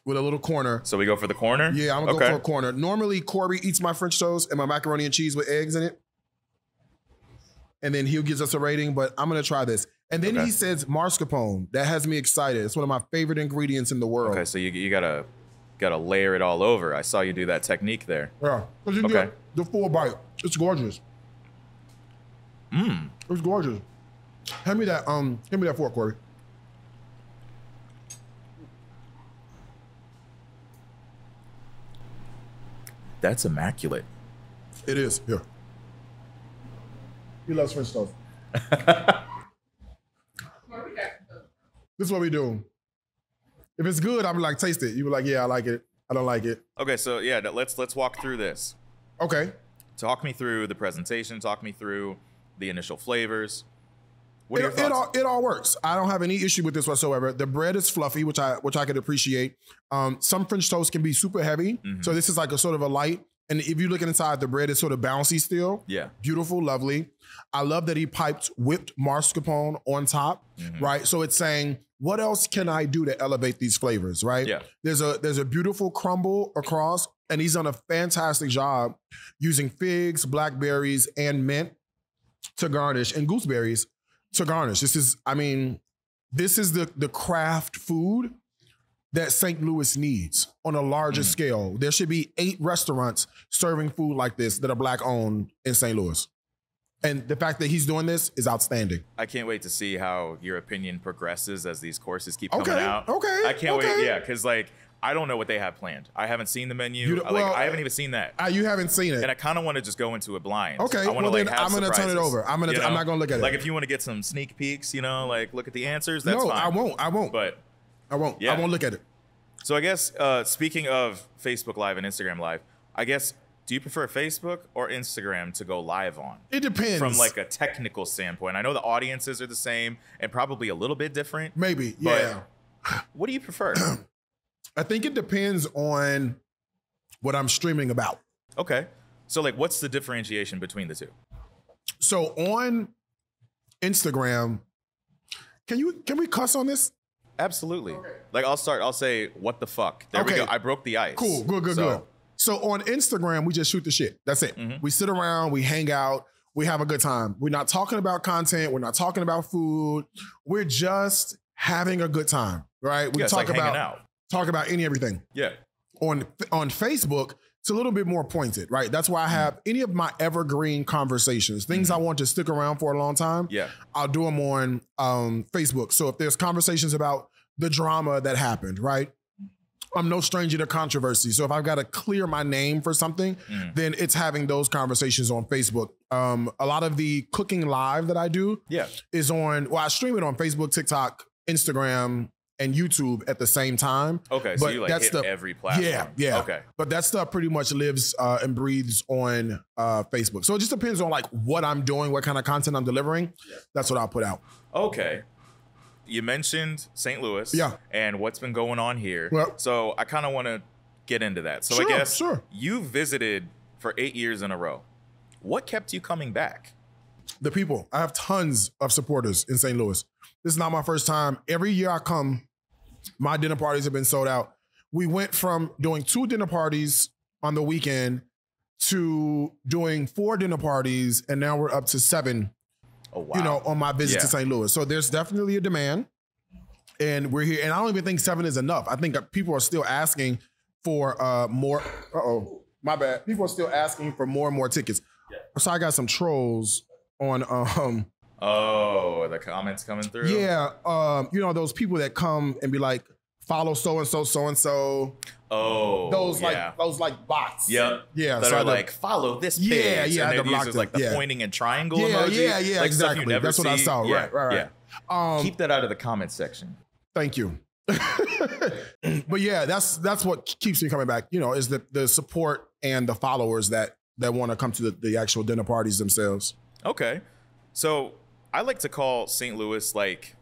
with a little corner. So we go for the corner? Yeah, I'm gonna okay. go for a corner. Normally, Corey eats my French toast and my macaroni and cheese with eggs in it, and then he gives us a rating. But I'm gonna try this, and then Okay. he says mascarpone. That has me excited. It's one of my favorite ingredients in the world. Okay, so you, you gotta gotta layer it all over. I saw you do that technique there. Yeah, because you Okay. get the full bite. It's gorgeous. Mmm. It's gorgeous. Hand me that. Um, hand me that fork, Corey. That's immaculate. It is. Here. He loves French toast. Well, we got the- This is what we do. If it's good, I'm like, taste it. You were like, yeah, I like it. I don't like it. Okay, so yeah, let's let's walk through this. Okay. Talk me through the presentation. Talk me through the initial flavors. What It, it all it all works. I don't have any issue with this whatsoever. The bread is fluffy, which I which I could appreciate. Um, some French toast can be super heavy, Mhm. so this is like a sort of a light. And if you look inside, the bread is sort of bouncy still. yeah. Beautiful, lovely. I love that he piped whipped mascarpone on top, Mhm. right? So it's saying, what else can I do to elevate these flavors, right? Yeah. There's a there's a beautiful crumble across, and he's done a fantastic job using figs, blackberries, and mint to garnish, and gooseberries to garnish. This is, I mean, this is the the craft food that St. Louis needs on a larger Mhm. scale. There should be eight restaurants serving food like this that are black owned in St. Louis. And the fact that he's doing this is outstanding. I can't wait to see how your opinion progresses as these courses keep coming Okay, out. okay, I can't okay. wait. Yeah, because like I don't know what they have planned. I haven't seen the menu. Like well, I haven't even seen that. Uh, you haven't seen it. and I kind of want to just go into it blind. Okay, I wanna, well like, I'm gonna turn it over. I'm gonna- you I'm not gonna look at it. Like if you want to get some sneak peeks, you know, like look at the answers. That's no, fine. I won't. I won't. But I won't. Yeah. I won't look at it. so I guess uh, speaking of Facebook Live and Instagram Live, I guess do you prefer Facebook or Instagram to go live on? It depends. From like a technical standpoint, I know the audiences are the same and probably a little bit different. maybe, But- yeah. What do you prefer? I think it depends on what I'm streaming about. okay, so like, what's the differentiation between the two? So on Instagram, can you can we cuss on this? Absolutely. Like I'll start. I'll say, "What the fuck?" There we go. I broke the ice. Cool, good, good, So, good. So on Instagram, we just shoot the shit. That's it. Mhm. We sit around, we hang out, we have a good time. We're not talking about content, we're not talking about food. We're just having a good time, right? We Yeah, talk like about out. talk about any everything. Yeah. on on Facebook, it's a little bit more pointed, right? That's why I Mm-hmm. have any of my evergreen conversations, things I want to stick around for a long time. Yeah. I'll do them on um, Facebook. So if there's conversations about the drama that happened, right? I'm no stranger to controversy. So if I've got to clear my name for something, Mhm. then it's having those conversations on Facebook. Um, a lot of the cooking live that I do Yeah. is on, well, I stream it on Facebook, TikTok, Instagram and YouTube at the same time. Okay, so But you like that's hit the- every platform. Yeah, yeah. Okay. But that stuff pretty much lives uh, and breathes on uh, Facebook. So it just depends on like what I'm doing, what kind of content I'm delivering. That's what I'll put out. Okay. You mentioned St. Louis. Yeah. And what's been going on here. Well- so I kind of want to get into that. So Sure, I guess sure. you visited for eight years in a row. What kept you coming back? The people. I have tons of supporters in St. Louis. This is not my first time. Every year I come, my dinner parties have been sold out. We went from doing two dinner parties on the weekend to doing four dinner parties, and now we're up to seven Oh wow. you know, on my visit to St. Louis. So there's definitely a demand. And we're here. And I don't even think seven is enough. I think people are still asking for uh more. Uh oh. My bad. People are still asking for more and more tickets. So I got some trolls on um Oh, the comments coming through. yeah, um, you know, those people that come and be like, follow so and so, so and so. Oh. Those yeah. like those like bots. Yep. Yeah. That so are don't- like follow this page. Yeah, yeah, And had it to block uses like the Yeah. pointing and triangle Yeah, emoji. yeah, yeah, like exactly. That's what I saw. Yeah, Right, right, right. Yeah. um Keep that out of the comment section. Thank you. but yeah, that's that's what keeps me coming back. You know, is the the support and the followers that that want to come to the, the actual dinner parties themselves. Okay. So I like to call St. Louis like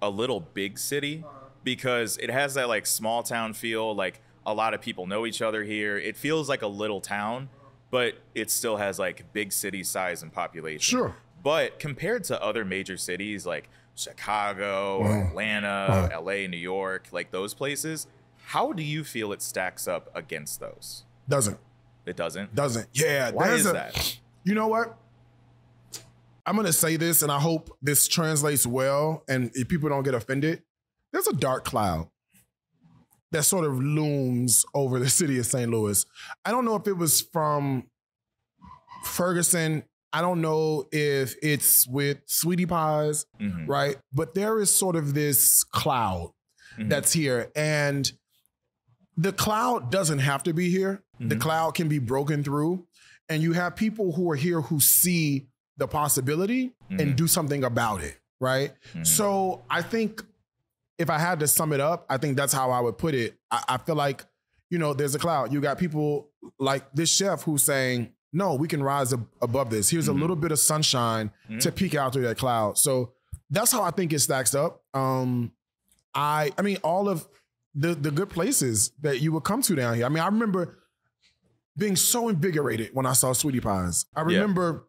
a little big city because it has that like small town feel. Like a lot of people know each other here. It feels like a little town, but it still has like big city size and population. Sure. But compared to other major cities like Chicago, Mhm. Atlanta, LA, New York, like those places, how do you feel it stacks up against those? Doesn't It doesn't. doesn't. Yeah. Why is a- that? You know what? I'm gonna say this, and I hope this translates well, and if people don't get offended. There's a dark cloud that sort of looms over the city of St. Louis. I don't know if it was from Ferguson. I don't know if it's with Sweetie Pies, Mhm. right? But there is sort of this cloud Mhm. that's here. And the cloud doesn't have to be here. The Mhm. cloud can be broken through. And you have people who are here who see the possibility and Mhm. do something about it, right? Mhm. So I think if I had to sum it up, I think that's how I would put it. I, I feel like, you know, there's a cloud. You got people like this chef who's saying, no, we can rise ab- above this. Here's Mhm. a little bit of sunshine to peek out through that cloud. So that's how I think it stacks up. Um, I I mean, all of the the good places that you would come to down here. I mean, I remember being so invigorated when I saw Sweetie Pies. I remember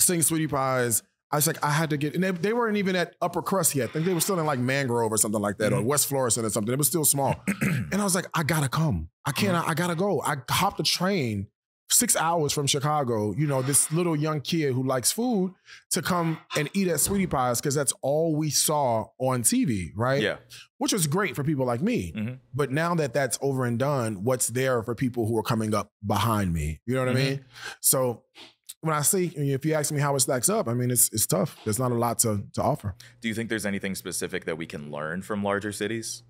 seeing Sweetie Pies. I was like, I had to get, and they, they weren't even at Upper Crust yet. I think they were still in like Mangrove or something like that, or mm-hmm. West Florissant or something. It was still small. and I was like, I gotta come. I can't, mm-hmm. I, gotta go. I hopped a train six hours from Chicago, you know, this little young kid who likes food to come and eat at Sweetie Pies because that's all we saw on TV, right? Yeah. Which was great for people like me. Mhm. But now that that's over and done, what's there for people who are coming up behind me? You know what. I mm-hmm. mean? So when I see, if you ask me how it stacks up, I mean, it's it's tough. There's not a lot to, to offer. Do you think there's anything specific that we can learn from larger cities?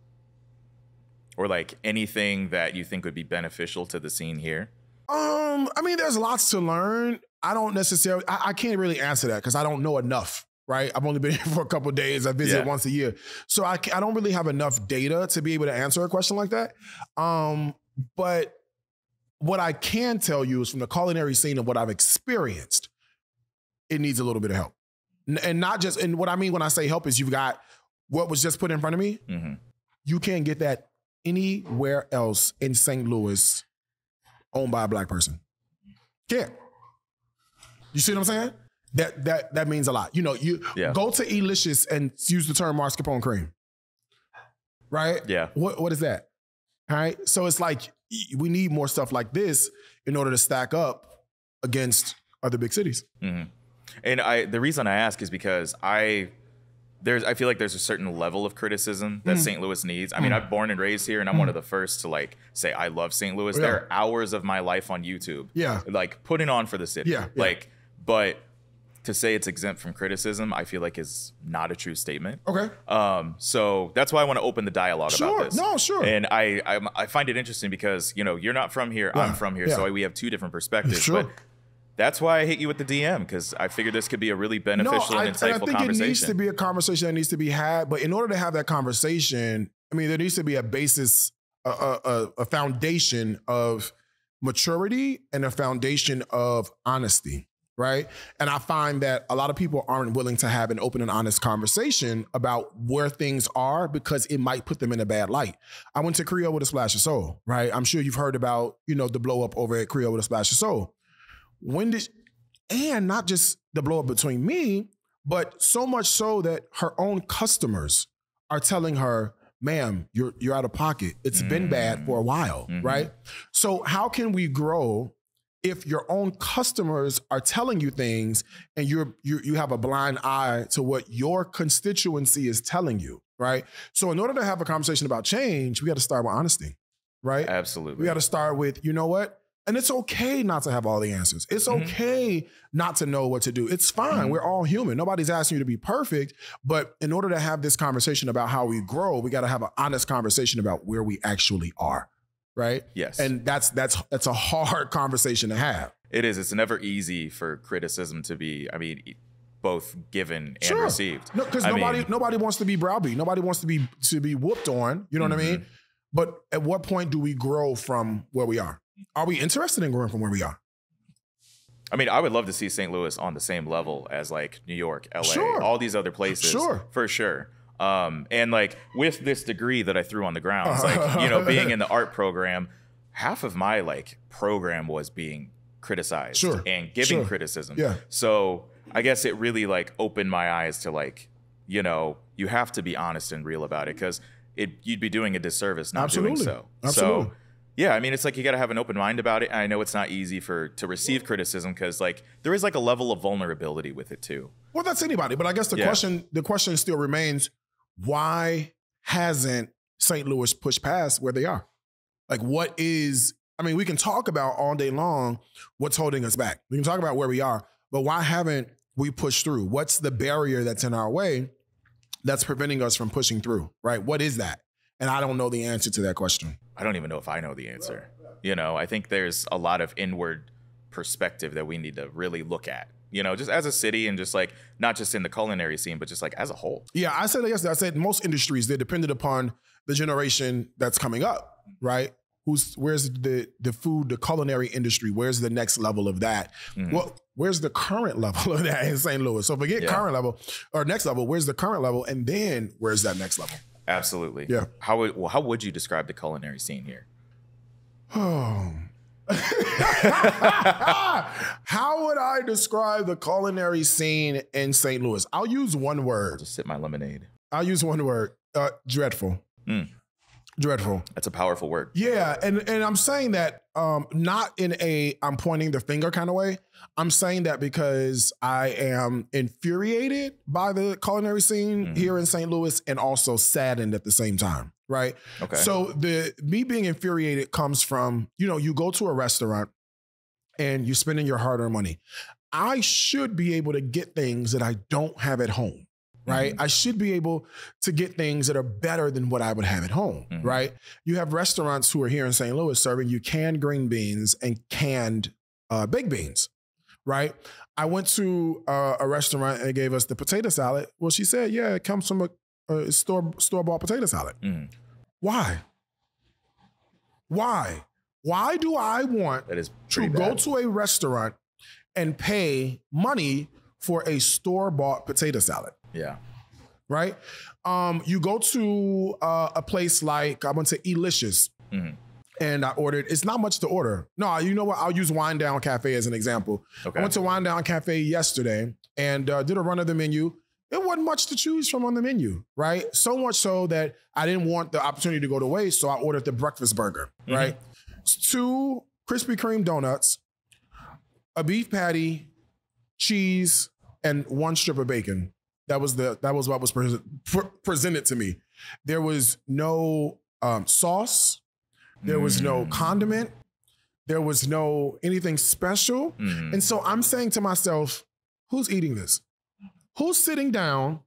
Or like anything that you think would be beneficial to the scene here? Um, I mean, there's lots to learn. I don't necessarily, I, I can't really answer that because I don't know enough. Right, I've only been here for a couple of days. I visit Yeah. once a year, so I, I don't really have enough data to be able to answer a question like that. Um, but what I can tell you is from the culinary scene and what I've experienced, it needs a little bit of help, and not just. And what I mean when I say help is you've got what was just put in front of me. hmm You can't get that anywhere else in St. Louis owned by a black person. Can't. You see what I'm saying? That that that means a lot. You know, you Yeah. go to Elicious and use the term mascarpone cream. Right? Yeah. What what is that? All right. So it's like we need more stuff like this in order to stack up against other big cities. hmm And I the reason I ask is because I there's I feel like there's a certain level of criticism that Mm. St. Louis needs. I mean, I'm born and raised here, and I'm one of the first to like say I love St. Louis. Yeah. There are hours of my life on YouTube, Yeah. like putting on for the city. Yeah, yeah. Like, but to say it's exempt from criticism, I feel like is not a true statement. Okay. Um, so that's why I want to open the dialogue Sure. about this. No, sure. And I, I I find it interesting because you know you're not from here, Yeah, I'm from here, yeah. so we have two different perspectives. Sure. But that's why I hit you with the DM because I figured this could be a really beneficial I, and insightful I think conversation. it needs to be a conversation that needs to be had. But in order to have that conversation, I mean, there needs to be a basis, a, a- a foundation of maturity and a foundation of honesty, right? And I find that a lot of people aren't willing to have an open and honest conversation about where things are because it might put them in a bad light. I went to Creole with a splash of soul, right? I'm sure you've heard about, you know, the blow up over at Creole with a splash of soul. When did and not just the blow up between me, but so much so that her own customers are telling her, ma'am, you're you're out of pocket. It's been bad for a while, Mhm. right? So how can we grow if your own customers are telling you things and you're you you have a blind eye to what your constituency is telling you, right? So in order to have a conversation about change, we got to start with honesty, right? Absolutely. We got to start with, you know what? And it's okay not to have all the answers. It's Mhm. okay not to know what to do. It's fine. Mhm. We're all human. Nobody's asking you to be perfect. But in order to have this conversation about how we grow, we got to have an honest conversation about where we actually are. Right. yes. And that's that's that's a hard conversation to have. It is. It's never easy for criticism to be, I mean, both given and Sure. received. No, because nobody mean- nobody wants to be browbeat. Nobody wants to be to be whooped on. You know what I mean? Mhm. But at what point do we grow from where we are? Are we interested in growing from where we are? I mean, I would love to see St. Louis on the same level as like New York, LA, Sure. all these other places. Sure. For sure. Um, and like with this degree that I threw on the ground, it's like, you know, being in the art program, half of my like program was being criticized Sure. and giving Sure. criticism. Yeah. So I guess it really like opened my eyes to like, you know, you have to be honest and real about it because it you'd be doing a disservice not doing so. Absolutely. So yeah, I mean, it's like you got to have an open mind about it. I know it's not easy for to receive criticism because like there is like a level of vulnerability with it too. Well, that's anybody. But I guess the Yeah. question the question still remains: Why hasn't St. Louis pushed past where they are? Like, what is? I mean, we can talk about all day long what's holding us back. We can talk about where we are, but why haven't we pushed through? What's the barrier that's in our way that's preventing us from pushing through? Right? What is that? And I don't know the answer to that question. I don't even know if I know the answer. You know, I think there's a lot of inward perspective that we need to really look at. You know, just as a city and just like not just in the culinary scene, but just like as a whole. Yeah, I said yesterday. I said most industries they're dependent upon the generation that's coming up, right? Who's where's the the food, the culinary industry? Where's the next level of that? Mhm. Well, where's the current level of that in St. Louis? So forget Yeah. current level or next level. Where's the current level, and then where's that next level? Absolutely. Yeah. How would well, how would you describe the culinary scene here? Oh. How would I describe the culinary scene in St. Louis? I'll use one word. Just sip my lemonade. I'll use one word. Uh, dreadful. Mm. Dreadful. That's a powerful word. Yeah, and and I'm saying that um not in a I'm pointing the finger kind of way. I'm saying that because I am infuriated by the culinary scene Mhm. here in St. Louis and also saddened at the same time, right? Okay. So the me being infuriated comes from, you know, you go to a restaurant and you're spending your hard-earned money. I should be able to get things that I don't have at home, right? I should be able to get things that are better than what I would have at home, Mhm. right? You have restaurants who are here in St. Louis serving you canned green beans and canned uh, baked beans, right? I went to uh, a restaurant and gave us the potato salad. Well, she said, yeah, it comes from a, a store store bought potato salad. Mhm. Why? Why? Why do I want That is to pretty go to a restaurant and pay money for a store bought potato salad? yeah. Right? Um, you go to uh, a place like I went to Elicious Mhm. and I ordered. It's not much to order. No, you know what? I'll use Wine Down Cafe as an example. Okay. I went to Wine Down Cafe yesterday and uh, did a run of the menu. It wasn't much to choose from on the menu, right? So much so that I didn't want the opportunity to go to waste, so I ordered the breakfast burger, Mhm. right? Two Krispy Kreme donuts, a beef patty, cheese, and one strip of bacon. That was the that was what was pres pre- presented to me. There was no um, sauce. There was no Mm. condiment. There was no anything special. Mhm. And so I'm saying to myself, who's eating this? Who's sitting down?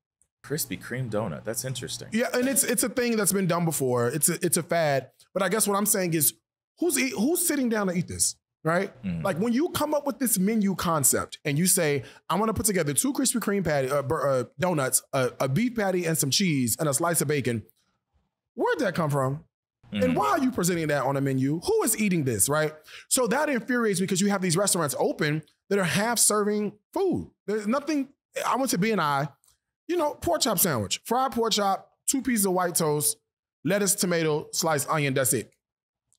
Krispy Kreme donut. That's interesting. Yeah, and it's it's a thing that's been done before. It's a it's a fad. But I guess what I'm saying is, who's eat, who's sitting down to eat this? right? Mhm. Like when you come up with this menu concept and you say, I want to put together two Krispy Kreme patty, uh, bur- uh, donuts, a, a beef patty, and some cheese, and a slice of bacon. Where'd that come from? Mhm. And why are you presenting that on a menu? Who is eating this, right? So that infuriates me because you have these restaurants open that are half serving food. There's nothing. I went to B and I, you know, pork chop sandwich, fried pork chop, two pieces of white toast, lettuce, tomato, sliced onion. That's it,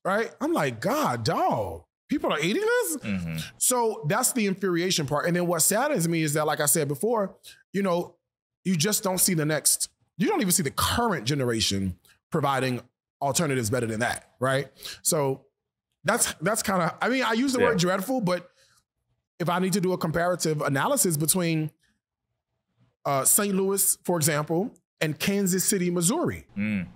right? I'm like, God, dog, people are eating this. Mhm. So that's the infuriation part. And then what saddens me is that, like I said before, you know, you just don't see the next, you don't even see the current generation providing alternatives better than that, right? So that's that's kind of, I mean, I use the Yeah. word dreadful, but if I need to do a comparative analysis between uh, St. Louis, for example, and Kansas City, Missouri, Mm.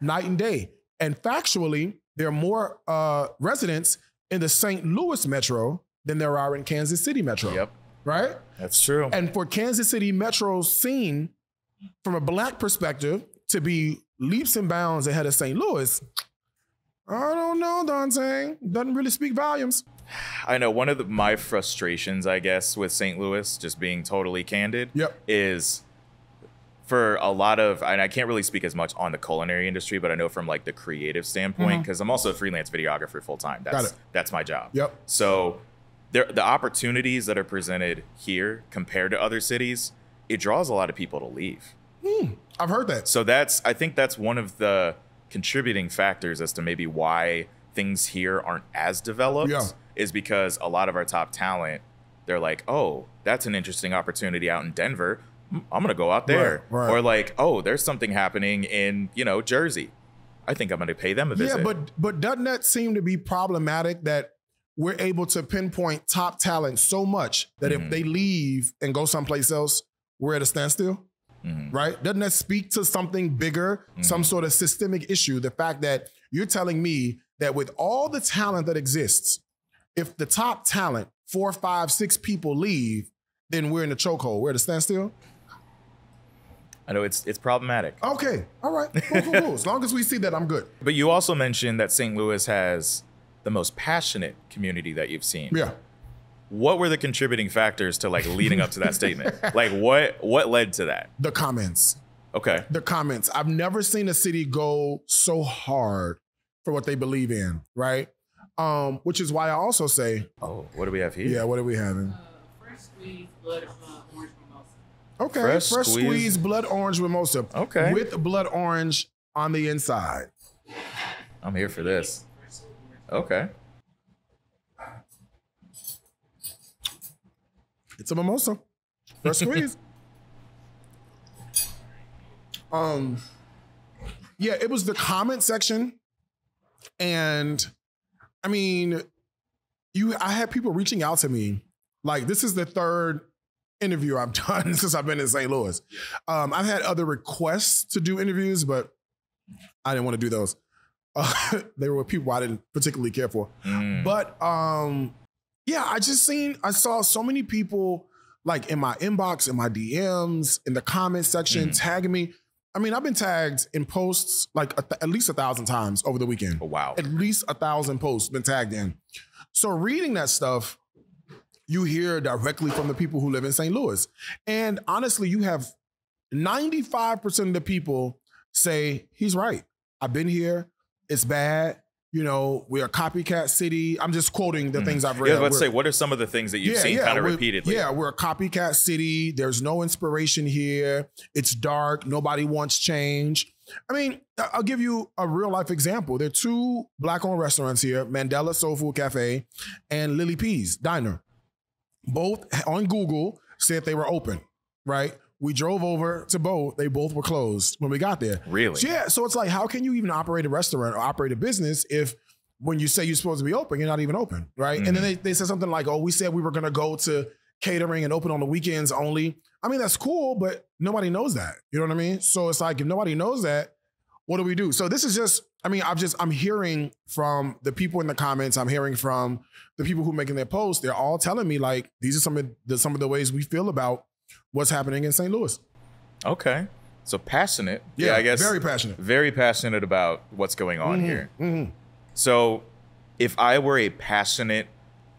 night and day. And factually, there are more uh, residents in the St. Louis metro than there are in Kansas City metro. Yep, Right? that's true. And for Kansas City metro scene, from a black perspective, to be leaps and bounds ahead of St. Louis, I don't know, Dante. Doesn't really speak volumes. I know one of the, my frustrations, I guess, with St. Louis, just being totally candid, Yep. is for a lot of, and I can't really speak as much on the culinary industry, but I know from like the creative standpoint, because I'm also a freelance videographer full time. That's Mm-hmm. That's my job. Yep. So there, the opportunities that are presented here compared to other cities, it draws a lot of people to leave. I've heard that. So that's I think that's one of the contributing factors as to maybe why things here aren't as developed Yeah. Is because a lot of our top talent they're like, "Oh, that's an interesting opportunity out in Denver. I'm going to go out there." Right, right. Or like, "Oh, there's something happening in, you know, Jersey. I think I'm going to pay them a visit." Yeah, but but doesn't that seem to be problematic that we're able to pinpoint top talent so much that Mhm. if they leave and go someplace else, we're at a standstill? Mhm. Right? Doesn't that speak to something bigger, some Mhm. sort of systemic issue? The fact that you're telling me that with all the talent that exists, if the top talent, four, five, six people leave, then we're in the chokehold. We're at a standstill. I know it's it's problematic. Okay, all right, cool, cool, cool. As long as we see that, I'm good. But you also mentioned that St. Louis has the most passionate community that you've seen. Yeah. What were the contributing factors to like leading up to that statement? Like what what led to that? The comments. Okay. the comments. I've never seen a city go so hard for what they believe in, right? Um, which is why I also say, Oh, what do we have here? yeah, what are we having? Uh, fresh squeezed blood uh, orange mimosa. Okay, Fresh fresh, squeeze. squeeze blood orange mimosa. Okay. With blood orange on the inside. I'm here for this. Okay. It's a mimosa. Fresh squeeze. um yeah, it was the comment section. And I mean, you I had people reaching out to me. Like this is the third interview I've done since I've been in St. Louis. Um, I've had other requests to do interviews, but I didn't want to do those. Uh, they were with people I didn't particularly care for. Mm. But um, yeah, I just seen I saw so many people like in my inbox, in my DMs, in the comment section, Mhm. tagging me. I mean, I've been tagged in posts like a th- at least a thousand times over the weekend. Oh, wow. At least a thousand posts been tagged in. So reading that stuff, you hear directly from the people who live in St. Louis. And honestly, you have 95% of the people say, he's right. I've been here. It's bad. You know, we're copycat city. I'm just quoting the things I've read. Mm. Yeah, I was about to We're- say, what are some of the things that you've seen kind of repeatedly? Yeah, we're a copycat city. There's no inspiration here. It's dark. Nobody wants change. I mean, I'll give you a real life example. There are two black owned restaurants here Mandela Soul Food Cafe and Lily P's Diner. Both on Google said they were open, right? We drove over to both. They both were closed when we got there. Really? So, yeah. So it's like, how can you even operate a restaurant or operate a business if when you say you're supposed to be open, you're not even open, right? And then mm-hmm. they, they said something like, oh, we said we were going to go to catering and open on the weekends only. I mean, that's cool, but nobody knows that. You know what I mean? So it's like, if nobody knows that, what do we do? So this is just, I mean, I've just, I'm hearing from the people in the comments, I'm hearing from the people who are making their posts. They're all telling me like, these are some of the, some of the ways we feel about what's happening in St. Louis. Okay. So passionate. Yeah, I guess very passionate. very passionate about what's going on Mhm, here. mhm. So if I were a passionate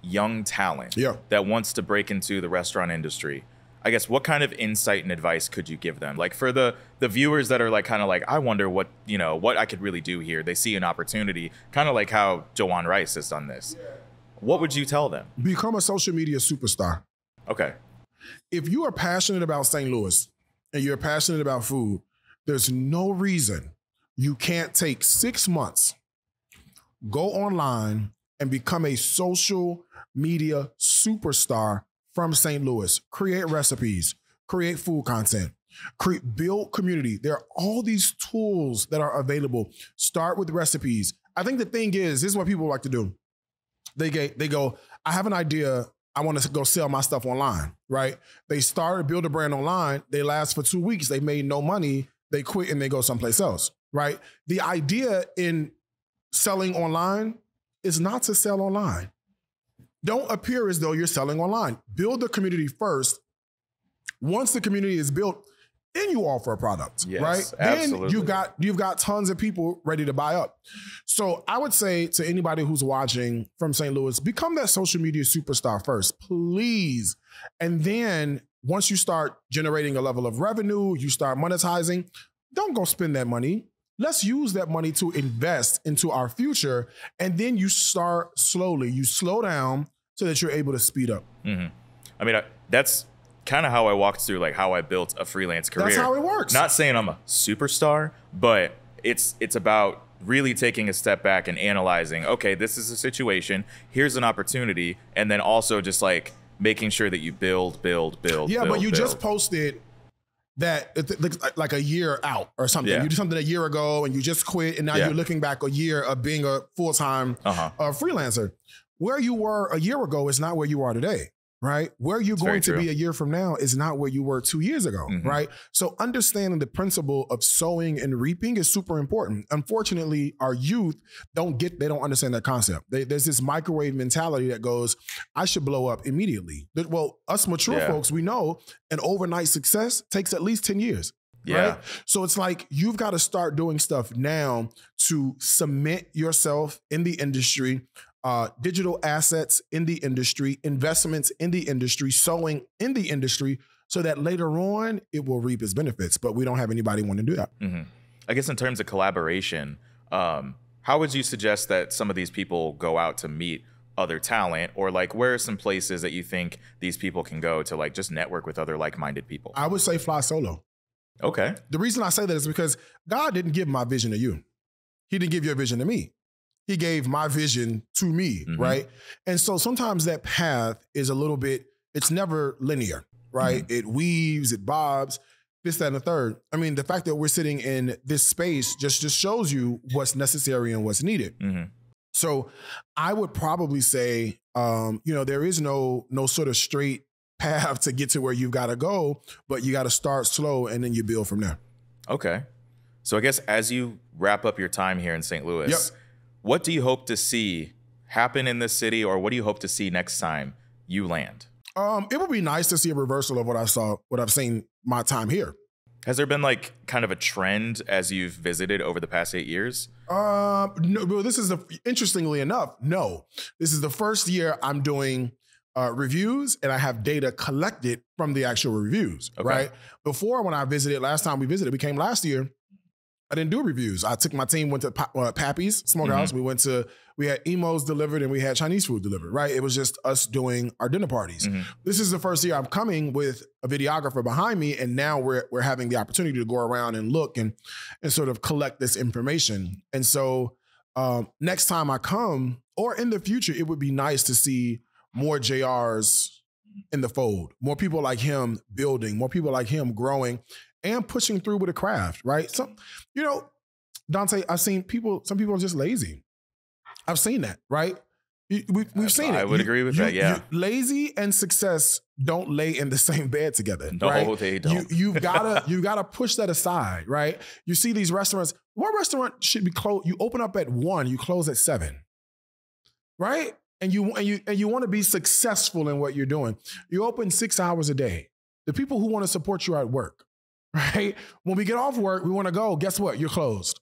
young talent Yeah. that wants to break into the restaurant industry, I guess what kind of insight and advice could you give them? Like for the the viewers that are like kind of like I wonder what, you know, what I could really do here. They see an opportunity, kind of like how Juwan Rice has done this. What would you tell them? Become a social media superstar. Okay. If you are passionate about St. Louis and you're passionate about food, there's no reason you can't take six months, go online, and become a social media superstar from St. Louis. Create recipes, create food content, create build community. There are all these tools that are available. Start with recipes. I think the thing is, this is what people like to do. They get they go, I have an idea. I want to go sell my stuff online, right? They start build a brand online. They last for two weeks. They made no money. They quit and they go someplace else, right? The idea in selling online is not to sell online. Don't appear as though you're selling online. Build the community first. Once the community is built, then you offer a product, Yes, right? Then you've got you've got tons of people ready to buy up. So I would say to anybody who's watching from St. Louis, become that social media superstar first, please. And then once you start generating a level of revenue, you start monetizing, don't go spend that money. Let's use that money to invest into our future. And then you start slowly, you slow down so that you're able to speed up. Mm-hmm. I mean, I, that's kind of how I walked through like how I built a freelance career. That's how it works. Not saying I'm a superstar, but it's it's about really taking a step back and analyzing, okay, this is a situation, here's an opportunity, and then also just like making sure that you build, build, build. Yeah, build, but you build. just posted that like- like a year out or something. Yeah. You did something a year ago and you just quit, and now Yeah. you're looking back a year of being a full time Uh-huh. uh, freelancer. Where you were a year ago is not where you are today. Right? Where you're very going to be a year from now is not where you were two years ago. Mhm. Right? So, understanding the principle of sowing and reaping is super important. Unfortunately, our youth don't get, they don't understand that concept. They, there's this microwave mentality that goes, I should blow up immediately. That- Well, us mature Yeah. folks, we know an overnight success takes at least 10 years. Yeah. Right? So it's like you've got to start doing stuff now to cement yourself in the industry, uh, digital assets in the industry, investments in the industry, sowing in the industry, so that later on it will reap its benefits. But we don't have anybody want to do that. I guess in terms of collaboration, um, how would you suggest that some of these people go out to meet other talent, or like where are some places that you think these people can go to like just network with other like-minded people? I would say fly solo. Okay. The reason I say that is because God didn't give my vision to you. He didn't give your vision to me. He gave my vision to me, Mhm. right? And so sometimes that path is a little bit, it's never linear, right? It weaves, it bobs, this, that, and the third. I mean, the fact that we're sitting in this space just, just shows you what's necessary and what's needed. Mhm. So I would probably say, um, you know, there is no no sort of straight path to get to where you've got to go, but you got to start slow and then you build from there. Okay. So I guess as you wrap up your time here in St. Louis, Yep. What do you hope to see happen in this city, or what do you hope to see next time you land? Um, it would be nice to see a reversal of what I saw, what I've seen my time here. Has there been like kind of a trend as you've visited over the past eight years? Um, no, well, this is the interestingly enough, no, this is the first year I'm doing uh, reviews and I have data collected from the actual reviews. Okay. Right before, when I visited last time we visited, we came last year. I didn't do reviews. I took my team went to uh, Pappy's Smokehouse. We went to we had Imo's delivered and we had Chinese food delivered. Right, it was just us doing our dinner parties. Mhm. This is the first year I'm coming with a videographer behind me, and now we're we're having the opportunity to go around and look and and sort of collect this information. And so um, next time I come, or in the future, it would be nice to see more JRs in the fold, more people like him building, more people like him growing and pushing through with a craft, right? So, you know, Dante, I've seen people, some people are just lazy. I've seen that, right? You- We, we've seen it. I would agree with that, yeah. lazy and success don't lay in the same bed together. No, right? they don't. You, you've gotta you gotta push that aside, right? You see these restaurants. One restaurant should be closed. You open up at one, you close at seven, right? And you and you and you want to be successful in what you're doing. You open six hours a day. The people who want to support you are at work, right? When we get off work, we want to go. Guess what? You're closed.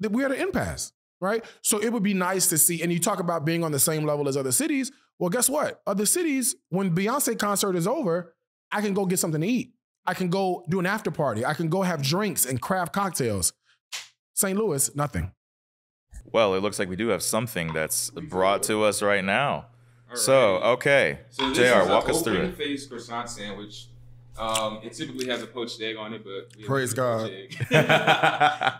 We're at an impasse. right? So it would be nice to see. And you talk about being on the same level as other cities. Well, guess what? Other cities, when Beyonce concert is over, I can go get something to eat. I can go do an after party. I can go have drinks and craft cocktails. St. Louis, nothing. Well, it looks like we do have something that's brought to us right now. All So, okay. So JR, walk us through open it. faced croissant sandwich. Um, it typically has a poached egg on it, but we Praise God.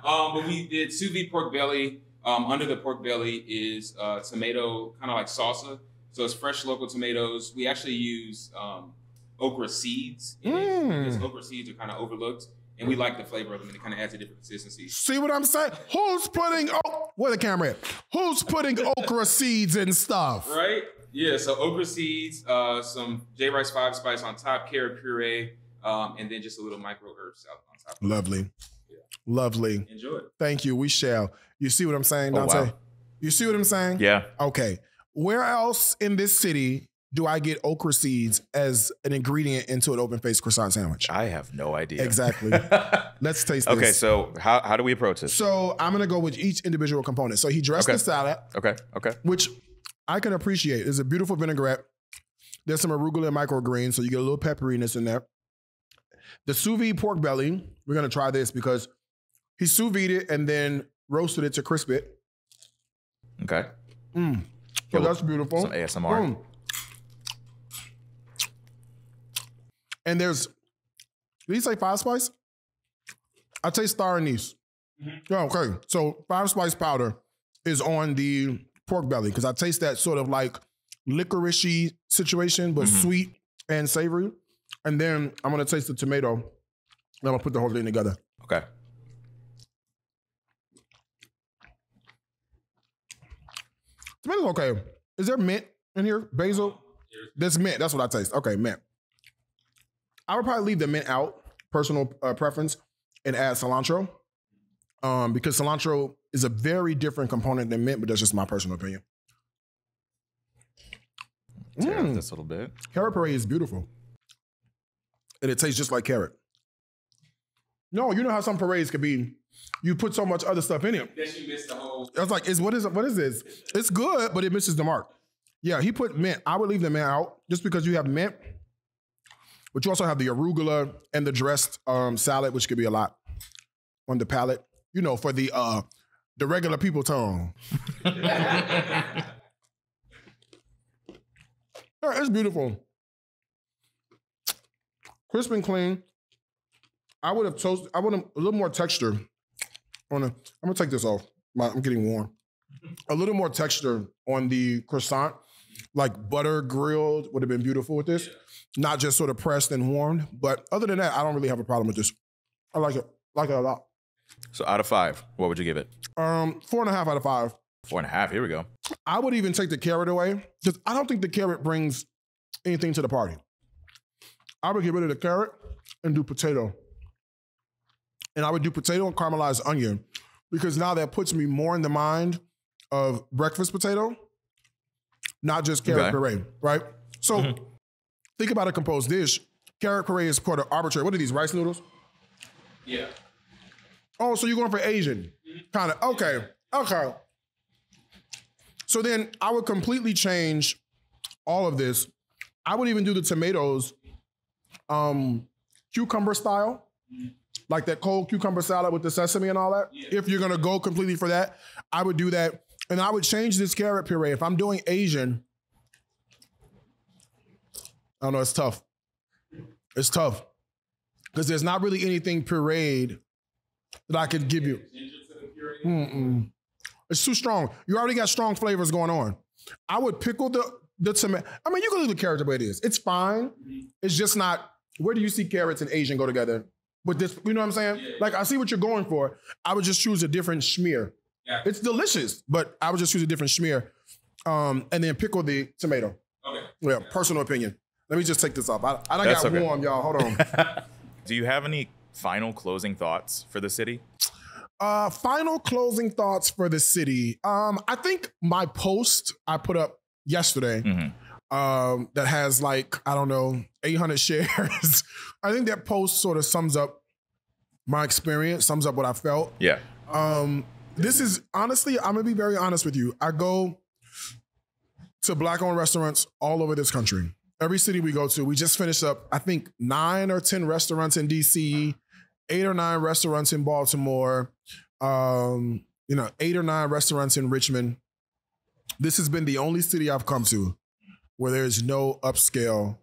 um, but we did sous vide pork belly. Um, under the pork belly is uh, tomato, kind of like salsa. So it's fresh local tomatoes. We actually use um, okra seeds in it Mm. because okra seeds are kind of overlooked, and we like the flavor of them, and it kind of adds a different consistency. See what I'm saying? Who's putting oh, where the camera at? Who's putting okra seeds and stuff? Right? Yeah. So okra seeds, uh, some J Rice Five Spice on top, carrot puree, um, and then just a little micro herb salad on top. Lovely. Lovely. Enjoy it. Thank you. We shall. You see what I'm saying, Oh, Dante? wow. You see what I'm saying? yeah. Okay. Where else in this city do I get okra seeds as an ingredient into an open faced croissant sandwich? I have no idea. Exactly. Let's taste this. okay, so how, how do we approach this? So I'm gonna go with each individual component. So he dressed Okay. the salad, Okay, okay. which I can appreciate. It's a beautiful vinaigrette. There's some arugula and microgreens, so you get a little pepperiness in there. The sous vide pork belly, we're gonna try this because he sous vide it and then roasted it to crisp it. Okay. Mm. So Give that's beautiful. Some ASMR. Mm. And there's, did he say five spice? I taste star anise. Yeah, okay. So five spice powder is on the pork belly because I taste that sort of like licoricey situation, but Mhm. sweet and savory. And then I'm gonna taste the tomato. and I'm gonna put the whole thing together. Okay. Tomato's okay. Is there mint in here? Basil? There's mint. That's what I taste. Okay, mint. I would probably leave the mint out, personal uh, preference, and add cilantro. Um, because cilantro is a very different component than mint, but that's just my personal opinion. Tear up Mm. this little bit. Carrot puree is beautiful. And it tastes just like carrot. No, you know how some purees could be. You put so much other stuff in it. Guess you missed the whole. I was like, is what is what is this? It's good, but it misses the mark. Yeah, he put mint. I would leave the mint out just because you have mint, but you also have the arugula and the dressed um, salad, which could be a lot on the palate. You know, for the uh the regular people tongue. Yeah, it's beautiful. Crisp and clean. I would have toasted. I would have a little more texture on the. I'm gonna take this off. My, I'm getting warm. A little more texture on the croissant, like butter grilled, would have been beautiful with this. Not just sort of pressed and warmed. But other than that, I don't really have a problem with this. I like it. Like it a lot. So out of five, what would you give it? Um, four and a half out of five. Four and a half. Here we go. I would even take the carrot away because I don't think the carrot brings anything to the party. I would get rid of the carrot and do potato. And I would do potato and caramelized onion because now that puts me more in the mind of breakfast potato, not just carrot Okay. puree, right? So think about a composed dish. Carrot puree is sort of arbitrary. What are these, rice noodles? Yeah. Oh, so you're going for Asian. Kind of. Okay. Okay. So then I would completely change all of this. I would even do the tomatoes um cucumber style. Like that cold cucumber salad with the sesame and all that. If you're gonna go completely for that, I would do that. And I would change this carrot puree. If I'm doing Asian, I don't know, it's tough. It's tough. Because there's not really anything pureed that I could give you. Mm-mm. It's too strong. You already got strong flavors going on. I would pickle the the tomato. I mean, you can leave the carrot the way it is. It's fine. It's just not. Where do you see carrots and Asian go together? But this, you know what I'm saying? Yeah. Like I see what you're going for. I would just choose a different schmear. Yeah. It's delicious, but I would just choose a different schmear, um, and then pickle the tomato. Okay. Yeah, personal opinion. Let me just take this off. I, I got okay. warm, y'all. Hold on. Do you have any final closing thoughts for the city? Uh, final closing thoughts for the city. Um, I think my post I put up yesterday, Mhm. um, that has like I don't know 800 shares. I think that post sort of sums up my experience, sums up what I felt. Yeah. Um, this is honestly, I'm gonna be very honest with you. I go to black owned restaurants all over this country. Every city we go to, we just finished up, I think, nine or 10 restaurants in DC, eight or nine restaurants in Baltimore, um, you know, eight or nine restaurants in Richmond. This has been the only city I've come to where there's no upscale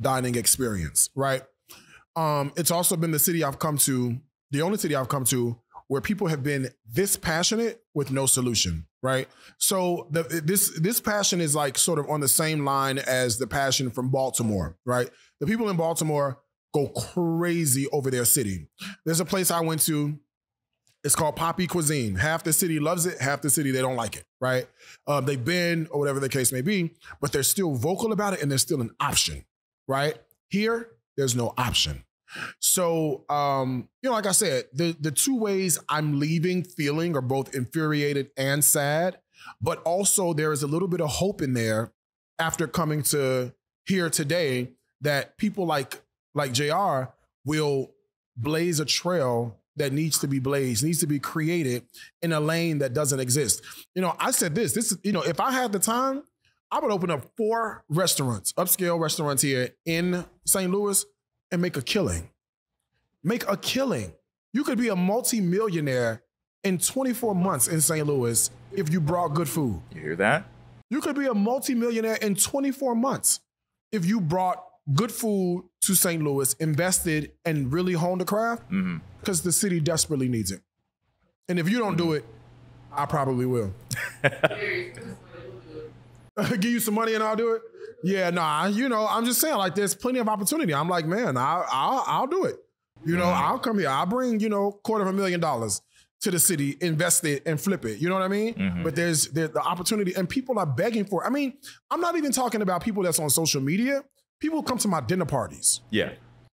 dining experience, right? Um, it's also been the city I've come to, the only city I've come to where people have been this passionate with no solution, right? So the, this this passion is like sort of on the same line as the passion from Baltimore, right? The people in Baltimore go crazy over their city. There's a place I went to. It's called Poppy Cuisine. Half the city loves it, half the city they don't like it, right? Um, they've been or whatever the case may be, but they're still vocal about it and there's still an option, right? Here, there's no option. So, um, you know, like I said, the the two ways I'm leaving feeling are both infuriated and sad, but also there is a little bit of hope in there after coming to here today that people like like JR will blaze a trail that needs to be blazed, needs to be created in a lane that doesn't exist. You know, I said this, this is, you know, if I had the time, I would open up four restaurants, upscale restaurants here in St. Louis and make a killing. Make a killing. You could be a multi-millionaire in 24 months in St. Louis if you brought good food. You hear that? You could be a multi-millionaire in 24 months if you brought good food to St. Louis, invested, and really honed the craft, mm-hmm. because the city desperately needs it. And if you don't do mm-hmm. it, I probably will. Give you some money and I'll do it. Yeah, nah, you know, I'm just saying, like, there's plenty of opportunity. I'm like, man, I, I'll, I'll do it. You know, mm-hmm. I'll come here. I'll bring, you know, quarter of a million dollars to the city, invest it, and flip it. You know what I mean? Mm-hmm. But there's there's the opportunity, and people are begging for. it. I mean, I'm not even talking about people that's on social media. People come to my dinner parties Yeah.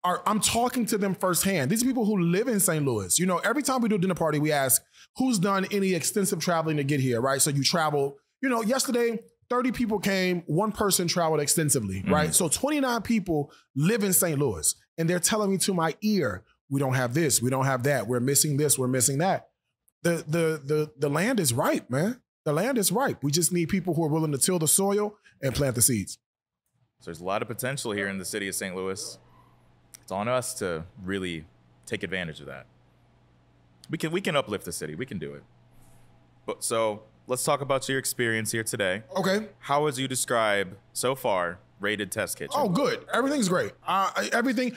are I'm talking to them firsthand. These are people who live in St. Louis. You know, every time we do a dinner party, we ask who's done any extensive traveling to get here, right? So you travel, you know, yesterday 30 people came, one person traveled extensively, mm-hmm. right? So 29 people live in St. Louis and they're telling me to my ear, we don't have this, we don't have that, we're missing this, we're missing that. The the the the land is ripe, man. The land is ripe. We just need people who are willing to till the soil and plant the seeds. So there's a lot of potential here in the city of St. Louis. It's on us to really take advantage of that. We can we can uplift the city. We can do it. But so let's talk about your experience here today. Okay. How would you describe so far rated test kitchen? Oh, good. Everything's great. Uh, everything.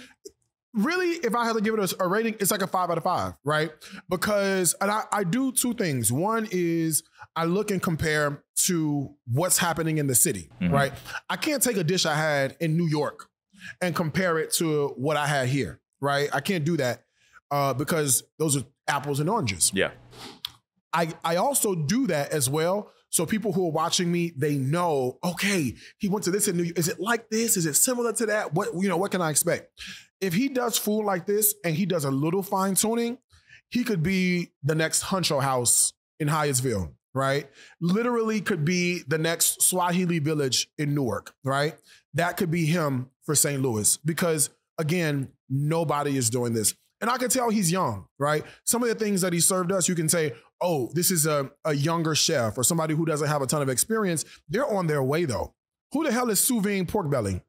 Really, if I had to give it a, a rating, it's like a five out of five, right? Because and I, I do two things. One is I look and compare to what's happening in the city, right? I can't take a dish I had in New York and compare it to what I had here, right? I can't do that uh, because those are apples and oranges. Yeah. I I also do that as well. So people who are watching me, they know, okay, he went to this in New York. Is it like this? Is it similar to that? What you know, what can I expect? If he does food like this and he does a little fine tuning, he could be the next Huncho House in Hyattsville, right? Literally could be the next Swahili village in Newark, right? That could be him for St. Louis because again, nobody is doing this. And I can tell he's young, right? Some of the things that he served us, you can say, oh, this is a, a younger chef or somebody who doesn't have a ton of experience. They're on their way though. Who the hell is sous vide pork belly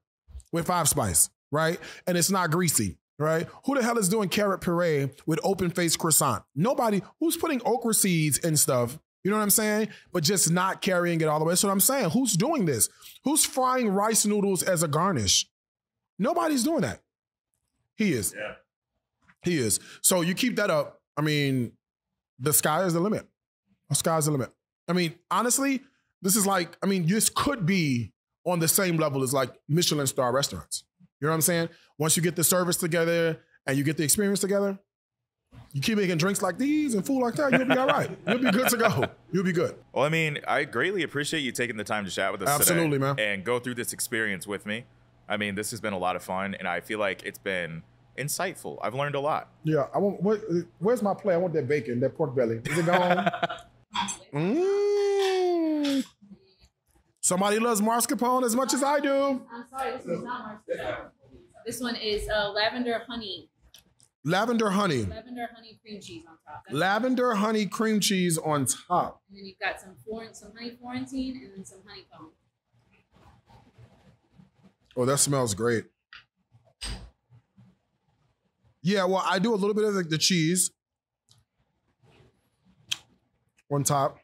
with five spice, right? And it's not greasy, right? Who the hell is doing carrot puree with open faced croissant? Nobody. Who's putting okra seeds and stuff? You know what I'm saying? But just not carrying it all the way. That's what I'm saying. Who's doing this? Who's frying rice noodles as a garnish? Nobody's doing that. He is. Yeah. He is. So you keep that up. I mean, the sky is the limit. The sky's the limit. I mean, honestly, this is like, I mean, this could be on the same level as like Michelin star restaurants. You know what I'm saying? Once you get the service together and you get the experience together, you keep making drinks like these and food like that, you'll be all right. You'll be good to go. You'll be good. Well, I mean, I greatly appreciate you taking the time to chat with us Absolutely, today man. and go through this experience with me. I mean, this has been a lot of fun, and I feel like it's been insightful. I've learned a lot. Yeah, I want. What, where's my play? I want that bacon, that pork belly. Is it gone? mm. Somebody loves mascarpone as much as I do. I'm sorry, this is not mascarpone. This one is uh, lavender honey Lavender honey. Lavender honey cream cheese on top. That's- Lavender honey cream cheese on top. And then you've got some Florence, some honey Florentine, and then some honeycomb. Oh, that smells great. Yeah, well, I do a little bit of the, the cheese on top.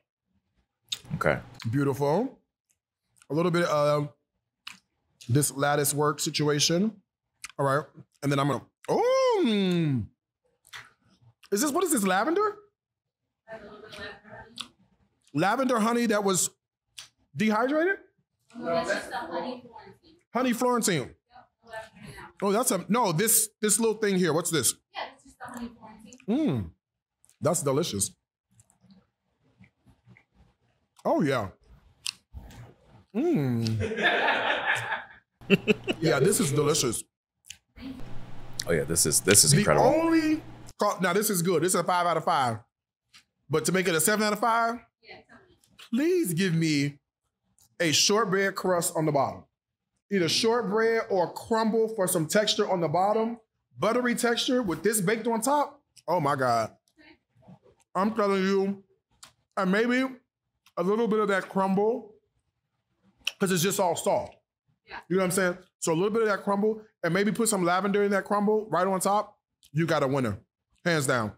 Okay. Beautiful. A little bit of this lattice work situation. All right. And then I'm gonna. Oh, mm. is this what is this lavender? I have a little bit of lavender honey. Lavender honey that was dehydrated? No, that's just the honey Florentine. Honey Florentine. Yep, no lavender now. Oh, that's a no. This this little thing here. What's this? Yeah, it's just the honey Florentine. Mmm, that's delicious. Oh yeah. Mmm. yeah, this is delicious. Oh yeah, this is this is The incredible. only now this is good. This is a five out of five, but to make it a seven out of five, Yeah, please give me a shortbread crust on the bottom. Either shortbread or crumble for some texture on the bottom, buttery texture with this baked on top. Oh my God. I'm telling you, and maybe a little bit of that crumble because it's just all soft. Yeah. You know what I'm saying? So a little bit of that crumble and maybe put some lavender in that crumble right on top. You got a winner, hands down.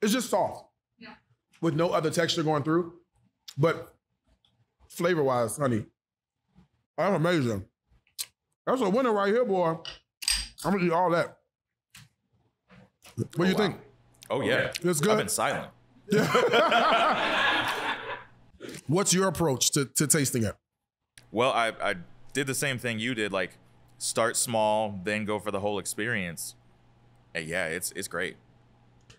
It's just soft Yeah. with no other texture going through. But flavor wise, honey, I'm amazing. That's a winner right here, boy. I'm gonna eat all that. What do you wow. think? Oh yeah, It's good? I've been silent. What's your approach to, to tasting it? Well, I I did the same thing you did. Like start small, then go for the whole experience. And yeah, it's it's great.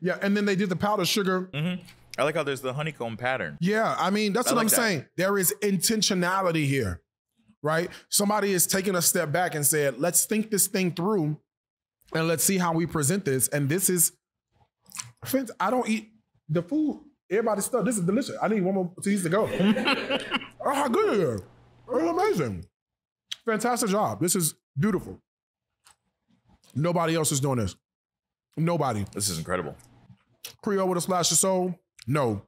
Yeah, and then they did the powdered sugar. Mm -hmm. I like how there's the honeycomb pattern. Yeah, I mean, that's I what like I'm that. saying. There is intentionality here, right? Somebody is taking a step back and said, let's think this thing through and let's see how we present this. And this is, I don't eat the food, everybody's stuff. This is delicious. I need one more piece to go. oh, ah, how good it is. It's amazing. Fantastic job. This is beautiful. Nobody else is doing this. Nobody. This is incredible. Creole with a splash of soul? No.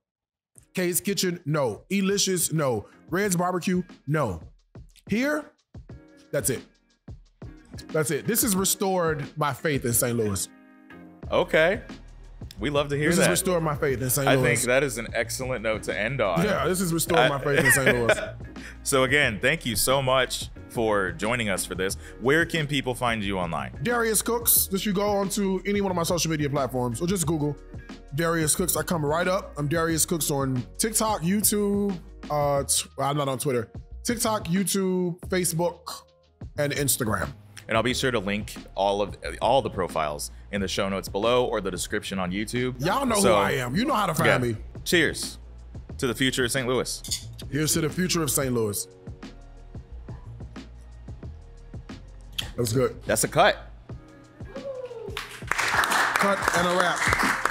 K's Kitchen? No. Elicious? No. Red's Barbecue? No. Here, that's it. That's it. This has restored my faith in St. Louis. Okay, we love to hear This has restored my faith in St. Louis. I think that is an excellent note to end on. yeah, this has restored I- my faith in St. Louis. So again, thank you so much for joining us for this. Where can people find you online? Darius Cooks. Just you go onto any one of my social media platforms or just Google Darius Cooks. I come right up. I'm Darius Cooks on TikTok, YouTube. Uh, t- I'm not on Twitter. TikTok, YouTube, Facebook, and Instagram. And I'll be sure to link all of all the profiles in the show notes below or the description on YouTube. Y'all know So, who I am. You know how to find yeah. me. Cheers to the future of St. Louis. Here's to the future of St. Louis. That was good. That's a cut. Cut and a wrap.